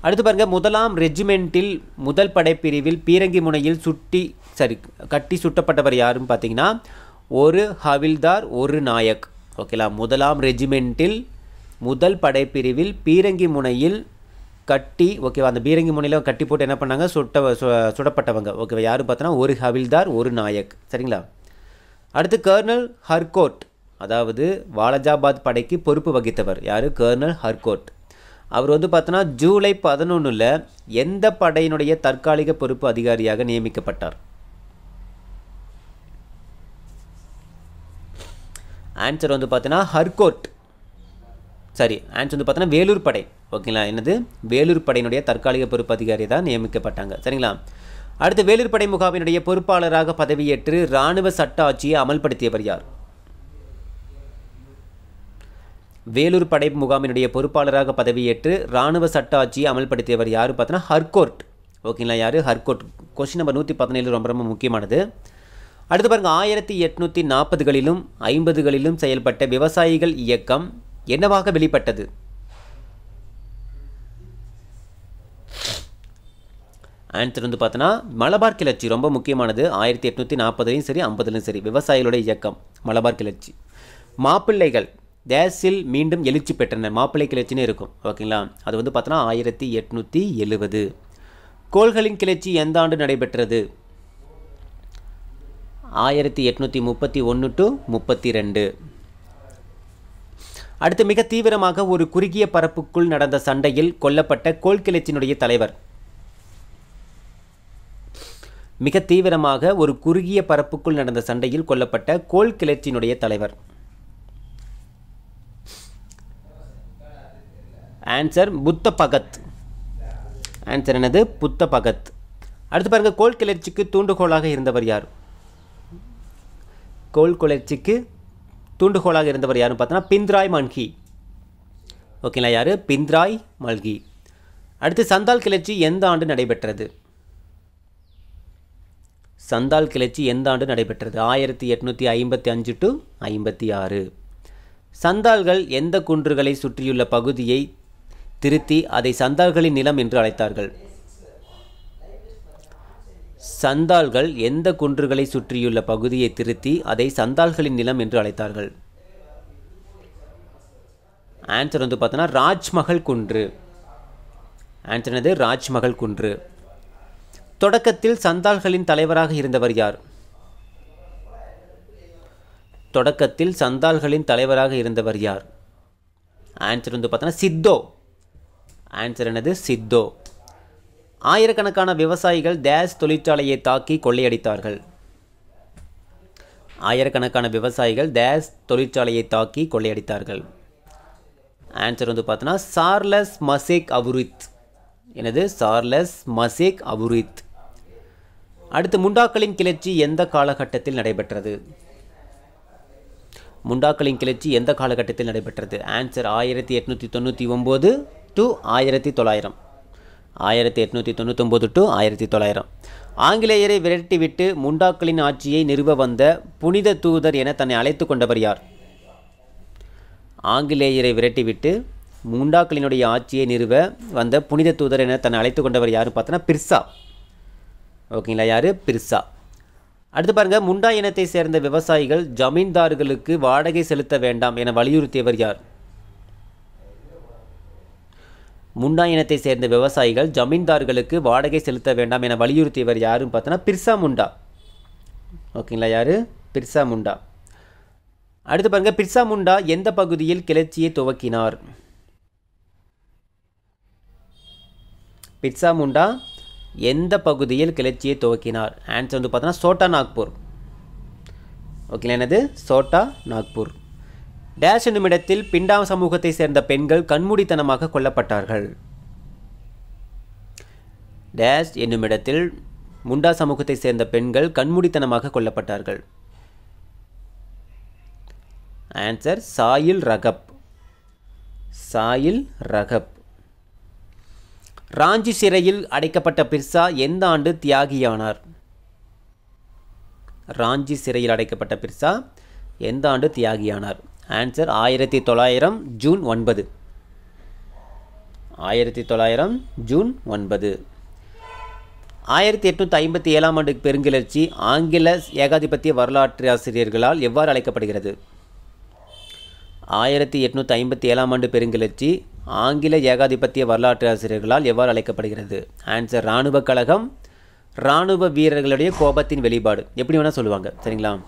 அடுத்து பாருங்கள் முதலாம் ரெஜிமெண்ட்டில் முதல் படைப்பிரிவில் பீரங்கி முனையில் சுட்டி சரி கட்டி சுட்டப்பட்டவர் யாருன்னு பார்த்தீங்கன்னா ஒரு ஹவில்தார் ஒரு நாயக். ஓகேலா முதலாம் ரெஜிமெண்ட்டில் முதல் படைப்பிரிவில் பீரங்கி முனையில் கட்டி ஓகேவா அந்த பீரங்கி முனையில் கட்டி போட்டு என்ன பண்ணாங்க? சுட்ட சு- சுடப்பட்டவங்க. ஓகேவா யாரும் பார்த்தோன்னா ஒரு ஹவில்தார் ஒரு நாயக். சரிங்களா? அடுத்து கர்னல் ஹர்கோட். அதாவது வாலஜாபாத் படைக்கு பொறுப்பு வகித்தவர் யார்? கர்னல் ஹர்கோட். அவர் வந்து பார்த்தோன்னா ஜூலை பதினொன்றில் எந்த படையினுடைய தற்காலிக பொறுப்பு அதிகாரியாக நியமிக்கப்பட்டார்? ஆன்சர் வந்து பார்த்தீங்கன்னா ஹர்கோட். சரி ஆன்சர் வந்து பார்த்தோன்னா வேலூர் படை. ஓகேங்களா? என்னது? வேலூர் படையினுடைய தற்காலிக பொறுப்பு அதிகாரி தான் நியமிக்கப்பட்டாங்க. சரிங்களா? அடுத்து வேலூர் படை முகாமினுடைய பொறுப்பாளராக பதவியேற்று இராணுவ சட்ட ஆட்சியை அமல்படுத்தியவர் யார்? வேலூர் படை முகாமினுடைய பொறுப்பாளராக பதவியேற்று இராணுவ சட்ட ஆட்சியை அமல்படுத்தியவர் யார் பார்த்தோன்னா ஹர்கோர்ட். ஓகேங்களா யார்? ஹர்கோர்ட். கொஸ்டின் நம்பர் நூற்றி பதினேழு ரொம்ப ரொம்ப முக்கியமானது. அடுத்து பாருங்கள் ஆயிரத்தி எட்நூற்றி நாற்பதுகளிலும் ஐம்பதுகளிலும் செயல்பட்ட விவசாயிகள் இயக்கம் என்னவாக வெளிப்பட்டது? ஆன்சர் வந்து பார்த்தோன்னா மலபார் கிளர்ச்சி ரொம்ப முக்கியமானது. ஆயிரத்தி எட்நூற்றி நாற்பதுலையும் சரி ஐம்பதுலையும் சரி விவசாயிகளுடைய இயக்கம் மலபார் கிளர்ச்சி. மாப்பிள்ளைகள் தேசில் மீண்டும் எழுச்சி பெற்றனர் மாப்பிள்ளை கிளர்ச்சின்னு இருக்கும். ஓகேங்களா? அது வந்து பார்த்தோன்னா ஆயிரத்தி எட்நூற்றி எழுவது. கோள்களின் கிளர்ச்சி எந்த ஆண்டு நடைபெற்றது? ஆயிரத்தி எட்நூற்றி முப்பத்தி ஒன்று டு முப்பத்தி ரெண்டு. அடுத்து மிக தீவிரமாக ஒரு குறுகிய பரப்புக்குள் நடந்த சண்டையில் கொல்லப்பட்ட கோல் கிளர்ச்சியினுடைய தலைவர். மிக தீவிரமாக ஒரு குறுகிய பரப்புக்குள் நடந்த சண்டையில் கொல்லப்பட்ட கோல் கிளர்ச்சியினுடைய தலைவர். ஆன்சர் புத்த பகத் ஆன்சர் என்னது? புத்த பகத் அடுத்து பாருங்கள் கோல் கிளர்ச்சிக்கு தூண்டுகோலாக இருந்தவர் யார்? கோல் கிளர்ச்சிக்கு தூண்டுகோலாக இருந்தவர் யாருன்னு பார்த்தோன்னா பிந்த்ராய் மல்கி. ஓகேங்களா யார்? பிந்த்ராய் மல்கி. அடுத்து சந்தால் கிளர்ச்சி எந்த ஆண்டு நடைபெற்றது? சந்தால் கிளர்ச்சி எந்த ஆண்டு நடைபெற்றது? ஆயிரத்தி எட்நூற்றி ஐம்பத்தி அஞ்சு டு ஐம்பத்தி ஆறு. சந்தால்கள் எந்த குன்றுகளை சுற்றியுள்ள பகுதியை திருத்தி அதை சந்தால்களின் நிலம் என்று அழைத்தார்கள். சந்தால்கள் எந்த குன்றுகளை சுற்றியுள்ள பகுதியை திருத்தி அதை சந்தால்களின் நிலம் என்று அழைத்தார்கள். ஆன்சர் வந்து பார்த்தோன்னா ராஜ்மஹல் குன்று. ஆன்சர் என்னது? ராஜ்மஹல் குன்று. தொடக்கத்தில் சந்தால்களின் தலைவராக இருந்தவர் யார்? தொடக்கத்தில் சந்தால்களின் தலைவராக இருந்தவர் யார்? ஆன்சர் வந்து பார்த்தோன்னா சித்தோ. ஆன்சர் என்னது? சித்தோ. ஆயிரக்கணக்கான விவசாயிகள் டேஸ் தொழிற்சாலையை தாக்கி கொள்ளையடித்தார்கள். ஆயிரக்கணக்கான விவசாயிகள் டேஸ் தொழிற்சாலையை தாக்கி கொள்ளையடித்தார்கள். ஆன்சர் வந்து பார்த்தோன்னா சார்லஸ் மசேக் அபுரித். எனது சார்லஸ் மசேக் அபுரித். அடுத்து முண்டாக்களின் கிளர்ச்சி எந்த காலகட்டத்தில் நடைபெற்றது? முண்டாக்களின் கிளர்ச்சி எந்த காலகட்டத்தில் நடைபெற்றது? ஆன்சர் ஆயிரத்தி எட்நூற்றி தொண்ணூற்றி ஒம்பது டு ஆயிரத்தி தொள்ளாயிரம். ஆயிரத்தி எட்நூற்றி தொண்ணூத்தொம்பது டு ஆயிரத்தி தொள்ளாயிரம். ஆங்கிலேயரை விரட்டிவிட்டு முண்டாக்களின் ஆட்சியை நிறுவ வந்த புனித தூதர் என தன்னை அழைத்து கொண்டவர் யார்? ஆங்கிலேயரை விரட்டிவிட்டு முண்டாக்களினுடைய ஆட்சியை நிறுவ வந்த புனித தூதர் என தன்னை அழைத்து கொண்டவர் யாருன்னு பார்த்தோன்னா பிர்சா. ஓகேங்களா யார்? பிர்சா. அடுத்து பாருங்க முண்டா இனத்தை சேர்ந்த விவசாயிகள் ஜமீன்தார்களுக்கு வாடகை செலுத்த வேண்டாம் என வலியுறுத்தியவர் யார்? முண்டா இனத்தை சேர்ந்த விவசாயிகள் ஜமீன்தார்களுக்கு வாடகை செலுத்த வேண்டாம் என வலியுறுத்தியவர் யாருன்னு பார்த்தோன்னா பிர்சா முண்டா. ஓகேங்களா யார்? பிர்சா முண்டா. அடுத்து பாருங்கள் பிர்சா முண்டா எந்த பகுதியில் கிளர்ச்சியை துவக்கினார்? பிர்சா முண்டா எந்த பகுதியில் கிளர்ச்சியை துவக்கினார்? ஆன்சர் வந்து பார்த்தோன்னா சோட்டா நாக்பூர். ஓகேங்களா என்னது? சோட்டா நாக்பூர். டேஷ் என்னும் இடத்தில் சமூகத்தை சேர்ந்த பெண்கள் கண்மூடித்தனமாக கொல்லப்பட்டார்கள். டேஷ் என்னும் இடத்தில் முண்டா சமூகத்தை சேர்ந்த பெண்கள் கண்மூடித்தனமாக கொல்லப்பட்டார்கள். Answer soil ரகப். சாயில் ரகப். ராஞ்சி சிறையில் அடைக்கப்பட்ட பிர்சா எந்த ஆண்டு தியாகியானார்? ராஞ்சி சிறையில் அடைக்கப்பட்ட பிர்சா எந்த ஆண்டு தியாகியானார்? ஆன்சர் ஆயிரத்தி தொள்ளாயிரம் ஜூன் ஒன்பது. ஆயிரத்தி தொள்ளாயிரம் ஜூன் ஒன்பது. ஆயிரத்தி எட்நூற்றி ஐம்பத்தி ஏழாம் ஆண்டு பெருங்கிளர்ச்சி ஆங்கில ஏகாதிபத்திய வரலாற்று ஆசிரியர்களால் எவ்வாறு அழைக்கப்படுகிறது? ஆயிரத்தி எட்நூற்றி ஐம்பத்தி ஏழாம் ஆண்டு பெருங்கிளர்ச்சி ஆங்கில ஏகாதிபத்திய வரலாற்று ஆசிரியர்களால் எவ்வாறு அழைக்கப்படுகிறது? ஆன்சர் இராணுவ கழகம் இராணுவ வீரர்களுடைய கோபத்தின் வெளிப்பாடு. எப்படி வேணால் சொல்லுவாங்க. சரிங்களா?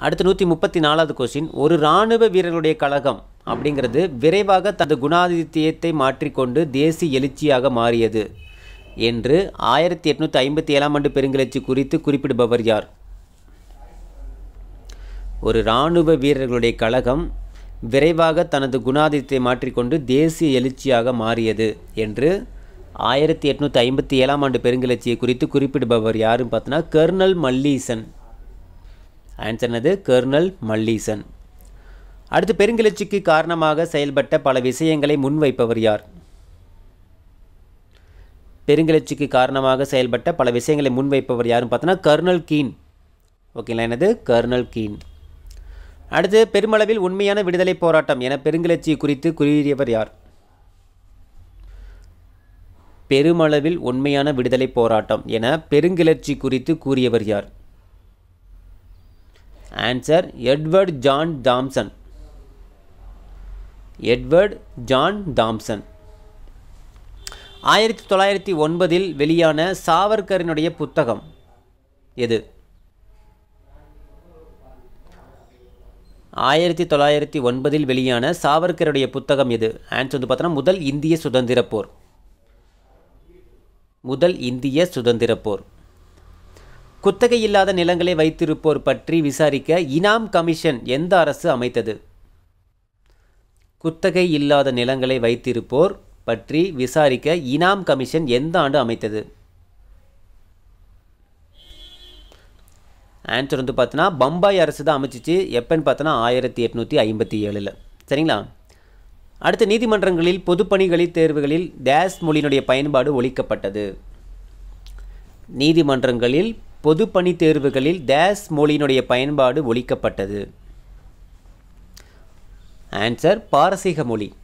அடுத்து நூற்றி முப்பத்தி நாலாவது கொஸ்டின் ஒரு இராணுவ வீரர்களுடைய கழகம் அப்படிங்கிறது விரைவாக தனது குணாதித்தியத்தை மாற்றிக்கொண்டு தேசிய எழுச்சியாக மாறியது என்று ஆயிரத்தி எட்நூற்றி ஐம்பத்தி ஏழாம் ஆண்டு பெருங்கிளர்ச்சி குறித்து குறிப்பிடுபவர் யார்? ஒரு இராணுவ வீரர்களுடைய கழகம் விரைவாக தனது குணாதித்தை மாற்றிக்கொண்டு தேசிய எழுச்சியாக மாறியது என்று ஆயிரத்தி எட்நூற்றி ஐம்பத்தி ஏழாம் ஆண்டு பெருங்கிளர்ச்சியை குறித்து குறிப்பிடுபவர் யாருன்னு பார்த்தோன்னா கர்னல் மல்லீசன். ஆன்சர் என்னது கர்னல் மல்லீசன். அடுத்து பெருங்கிளர்ச்சிக்கு காரணமாக செயல்பட்ட பல விஷயங்களை முன்வைப்பவர் யார்? பெருங்கிளர்ச்சிக்கு காரணமாக செயல்பட்ட பல விஷயங்களை முன்வைப்பவர் யாருன்னு பார்த்தோன்னா கர்னல் கீன். ஓகேங்களா என்னது? Colonel Keene. அடுத்து பெருமளவில் உண்மையான விடுதலை போராட்டம் என பெருங்கிளர்ச்சி குறித்து கூறியவர் யார்? பெருமளவில் உண்மையான விடுதலை போராட்டம் என பெருங்கிளர்ச்சி குறித்து கூறியவர் யார்? Answer Edward John Thompson Edward John Thompson ஆயிரத்தி தொள்ளாயிரத்தி ஒன்பதில் வெளியான சாவர்கரினுடைய புத்தகம் எது? ஆயிரத்தி தொள்ளாயிரத்தி ஒன்பதில் வெளியான சாவர்கருடைய புத்தகம் எது? ஆன்சர் வந்து பார்த்தோன்னா முதல் இந்திய சுதந்திர போர். முதல் இந்திய சுதந்திர போர். குத்தகை இல்லாத நிலங்களை வைத்திருப்போர் பற்றி விசாரிக்க இனாம் கமிஷன் எந்த அரசு அமைத்தது? குத்தகை இல்லாத நிலங்களை வைத்திருப்போர் பற்றி விசாரிக்க இனாம் கமிஷன் எந்த ஆண்டு அமைத்தது? ஆன்சர் வந்து பார்த்தோன்னா பம்பாய் அரசு தான் அமைச்சிச்சு. எப்போன்னு பார்த்தோன்னா ஆயிரத்தி எட்நூற்றி ஐம்பத்தி ஏழில். சரிங்களா? அடுத்து நீதிமன்றங்களில் பொதுப்பணிகளின் தேர்வுகளில் டேஸ் மொழியினுடைய பயன்பாடு ஒழிக்கப்பட்டது. நீதிமன்றங்களில் பொதுப்பணி தேர்வுகளில் டேஸ் மொழியினுடைய பயன்பாடு ஒழிக்கப்பட்டது. ஆன்சர் பாரசீக மொழி.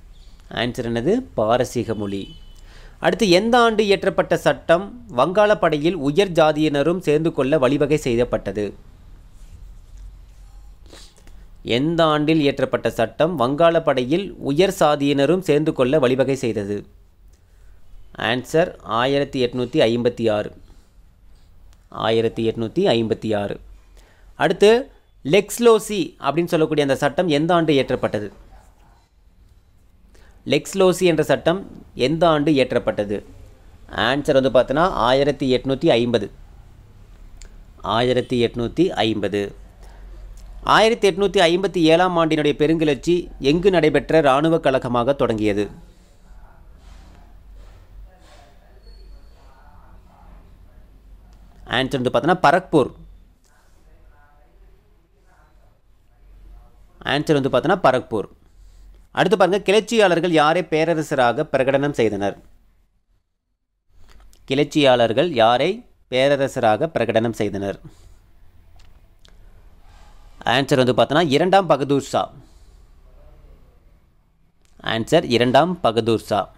ஆன்சர் என்னது? பாரசீக மொழி. அடுத்து எந்த ஆண்டு இயற்றப்பட்ட சட்டம் வங்காளப்படையில் உயர் ஜாதியினரும் சேர்ந்து கொள்ள வழிவகை செய்யப்பட்டது எந்த ஆண்டில் இயற்றப்பட்ட சட்டம் வங்காளப்படையில் உயர் சாதியினரும் சேர்ந்து கொள்ள வழிவகை செய்தது? ஆன்சர் ஆயிரத்தி எட்நூற்றி ஐம்பத்தி ஆறு. ஆயிரத்தி எட்நூற்றி ஐம்பத்தி ஆறு. அடுத்து லெக்ஸ்லோசி அப்படின்னு சொல்லக்கூடிய அந்த சட்டம் எந்த ஆண்டு இயற்றப்பட்டது? லெக்ஸ்லோசி என்ற சட்டம் எந்த ஆண்டு இயற்றப்பட்டது? ஆன்சர் வந்து பார்த்தோன்னா ஆயிரத்தி எட்நூற்றி ஐம்பது. ஆயிரத்தி எட்நூற்றி ஐம்பது. ஆயிரத்தி எட்நூற்றி ஐம்பத்தி ஏழாம் ஆண்டினுடைய பெருங்கிளர்ச்சி எங்கு நடைபெற்ற இராணுவ கழகமாக தொடங்கியது? ஆன்சர் வந்து பார்த்தோன்னா பரக்பூர். ஆன்சர் வந்து பார்த்தோன்னா பரக்பூர். அடுத்து பாருங்கள் கிளர்ச்சியாளர்கள் யாரை பேரரசராக பிரகடனம் செய்தனர்? கிளர்ச்சியாளர்கள் யாரை பேரரசராக பிரகடனம் செய்தனர்? ஆன்சர் வந்து பார்த்தோன்னா இரண்டாம் பகதூர் ஷா. ஆன்சர் இரண்டாம் பகதூர் ஷா.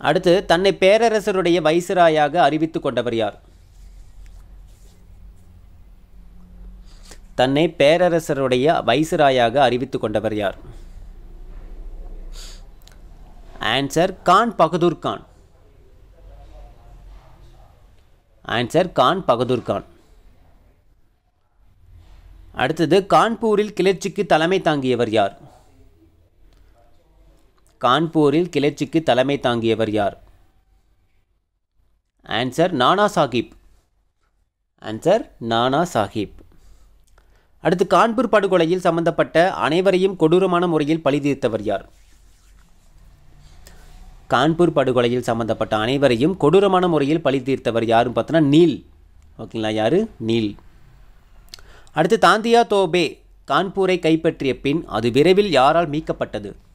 அடுத்து தன்னை பேரரசருடைய வைசராயாக அறிவித்து கொண்டவர் யார்? தன்னை பேரரசருடைய வைசராயாக அறிவித்து கொண்டவர் யார்? ஆன்சர் கான் பகதூர் கான். ஆன்சர் கான் பகதூர் கான். அடுத்தது கான்பூரில் கிளர்ச்சிக்கு தலைமை தாங்கியவர் யார்? கான்பூரில் கிளர்ச்சிக்கு தலைமை தாங்கியவர் யார்? ஆன்சர் நானா சாஹிப். ஆன்சர் நானா சாஹிப். அடுத்து கான்பூர் படுகொலையில் சம்பந்தப்பட்ட அனைவரையும் கொடூரமான முறையில் பழி தீர்த்தவர் யார்? கான்பூர் படுகொலையில் சம்பந்தப்பட்ட அனைவரையும் கொடூரமான முறையில் பழி தீர்த்தவர் யாருன்னு பார்த்தோன்னா நீல். ஓகேங்களா யார்? நீல். அடுத்து தாந்தியா தோபே கான்பூரை கைப்பற்றிய பின் அது விரைவில் யாரால் மீட்கப்பட்டது?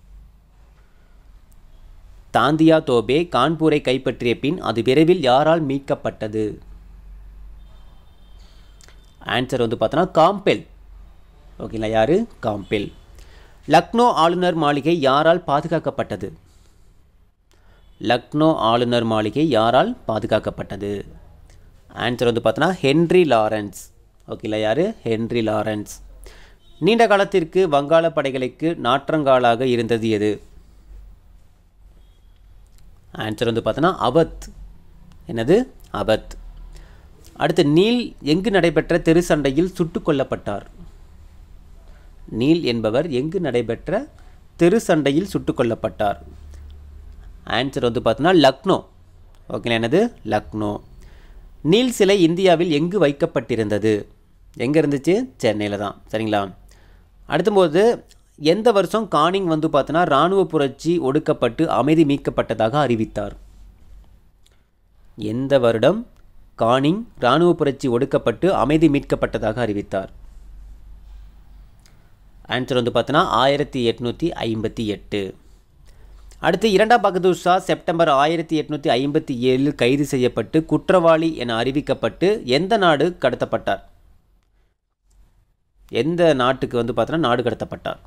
தாந்தியா தோபே கான்பூரை கைப்பற்றிய பின் அது விரைவில் யாரால் மீட்கப்பட்டது? ஆன்சர் வந்து பார்த்தோன்னா காம்பெல். ஓகேங்களா யார்? காம்பெல். லக்னோ ஆளுநர் மாளிகை யாரால் பாதுகாக்கப்பட்டது? லக்னோ ஆளுநர் மாளிகை யாரால் பாதுகாக்கப்பட்டது? ஆன்சர் வந்து பார்த்தோன்னா ஹென்ரி லாரன்ஸ். ஓகேங்களா யார்? Henry Lawrence. நீண்ட காலத்திற்கு வங்காள படைகளுக்கு நாற்றங்காலாக இருந்தது எது? ஆன்சர் வந்து பார்த்தோன்னா அவத் என்னது? அவத் அடுத்து நீல் எங்கு நடைபெற்ற தெரு சண்டையில் சுட்டுக் கொல்லப்பட்டார்? நீல் என்பவர் எங்கு நடைபெற்ற தெரு சண்டையில் சுட்டுக் கொல்லப்பட்டார்? ஆன்சர் வந்து பார்த்தோன்னா லக்னோ ஓகேங்களா என்னது? லக்னோ நீல் சிலை இந்தியாவில் எங்கு வைக்கப்பட்டிருந்தது? எங்கே இருந்துச்சு? சென்னையில் தான். சரிங்களா? அடுத்தபோது எந்த வருஷம் கானிங் வந்து பார்த்தோன்னா இராணுவ புரட்சி ஒடுக்கப்பட்டு அமைதி மீட்கப்பட்டதாக அறிவித்தார். எந்த வருடம் கானிங் இராணுவ புரட்சி ஒடுக்கப்பட்டு அமைதி மீட்கப்பட்டதாக அறிவித்தார். ஆன்சர் வந்து பார்த்தோன்னா ஆயிரத்தி எட்நூற்றி ஐம்பத்தி எட்டு. அடுத்து இரண்டாம் பகதூர் ஷா செப்டம்பர் ஆயிரத்தி எட்நூற்றி ஐம்பத்தி ஏழில் கைது செய்யப்பட்டு குற்றவாளி என அறிவிக்கப்பட்டு எந்த நாடு கடத்தப்பட்டார்? எந்த நாட்டுக்கு வந்து பார்த்தோன்னா நாடு கடத்தப்பட்டார்?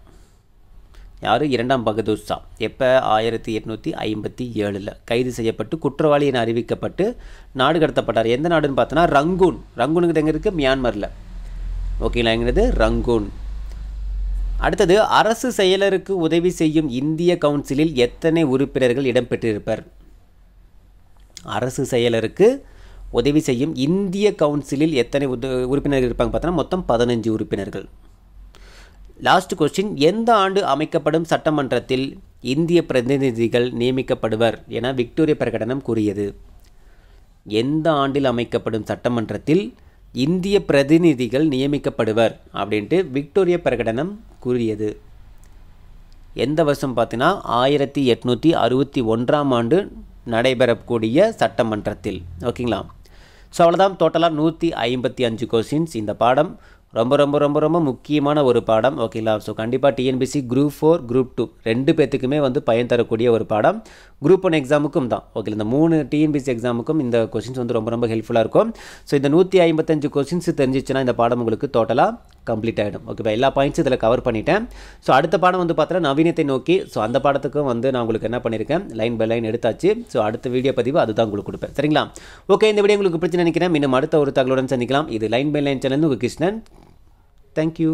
யார்? இரண்டாம் பகதூர் ஷா. எப்போ? ஆயிரத்தி எட்நூற்றி ஐம்பத்தி ஏழில். கைது செய்யப்பட்டு குற்றவாளி என அறிவிக்கப்பட்டு நாடு கடத்தப்பட்டார். எந்த நாடுன்னு பார்த்தோன்னா ரங்கூன். ரங்கூனுங்கிறது எங்கே இருக்குது மியான்மரில். ஓகேங்களா எங்கிறது ரங்கூன். அடுத்தது அரசு செயலருக்கு உதவி செய்யும் இந்திய கவுன்சிலில் எத்தனை உறுப்பினர்கள் இடம்பெற்றிருப்பர்? அரசு செயலருக்கு உதவி செய்யும் இந்திய கவுன்சிலில் எத்தனை உத உறுப்பினர்கள் இருப்பாங்க பார்த்தோன்னா மொத்தம் பதினஞ்சு உறுப்பினர்கள். லாஸ்ட் கொஸ்டின் எந்த ஆண்டு அமைக்கப்படும் சட்டமன்றத்தில் இந்திய பிரதிநிதிகள் நியமிக்கப்படுவர் என விக்டோரிய பிரகடனம் கூறியது? எந்த ஆண்டில் அமைக்கப்படும் சட்டமன்றத்தில் இந்திய பிரதிநிதிகள் நியமிக்கப்படுவர் அப்படின்ட்டு விக்டோரிய பிரகடனம் கூறியது. எந்த வருஷம் பார்த்தீங்கன்னா ஆயிரத்தி எட்நூற்றி அறுபத்தி ஒன்றாம் ஆண்டு நடைபெறக்கூடிய சட்டமன்றத்தில். ஓகேங்களா? ஸோ அவ்வளோதான் டோட்டலாக நூற்றி ஐம்பத்தி அஞ்சு கொஸ்டின்ஸ் இந்த பாடம். ரொம்ப ரொம்ப ரொம்ப ரொம்ப முக்கியமான ஒரு பாடம். ஓகேங்களா ஸோ கண்டிப்பாக TNPSC group four group two ரெண்டு பேர்த்துக்குமே வந்து பயன் தரக்கூடிய ஒரு பாடம். குரூப் ஒன் எக்ஸாமுக்கும் தான். ஓகே இந்த மூணு டிஎன்பிசி எக்ஸாமுக்கும் இந்த கொஸ்டின்ஸ் வந்து ரொம்ப ரொம்ப ஹெல்ப்ஃபுல்லாக இருக்கும். ஸோ இந்த நூற்றி ஐம்பத்தஞ்சு கொஸ்டின்ஸ் தெரிஞ்சிச்சுன்னா இந்த பாடம் உங்களுக்கு டோட்டலாக கம்ப்ளீட் ஆகிடும் ஓகேப்பா எல்லா பாயிண்ட்ஸும் இதில் கவர் பண்ணிட்டேன். ஸோ அடுத்த பாடம் வந்து பார்த்தா நவீனத்தை நோக்கி. ஸோ அந்த பாடத்துக்கும் வந்து நான் உங்களுக்கு என்ன பண்ணியிருக்கேன் லைன் பை லைன் எடுத்தாச்சு. ஸோ அடுத்த வீடியோ பதிவு அதுதான் உங்களுக்கு கொடுப்பேன். சரிங்களா? ஓகே இந்த வீடியோ உங்களுக்கு பிடிச்சி நினைக்கிறேன். இன்னும் அடுத்த ஒரு தகவலுடன் சந்திக்கலாம். இது லைன் பை லைன் சேனல் உங்கள் கிருஷ்ணன். தேங்க்யூ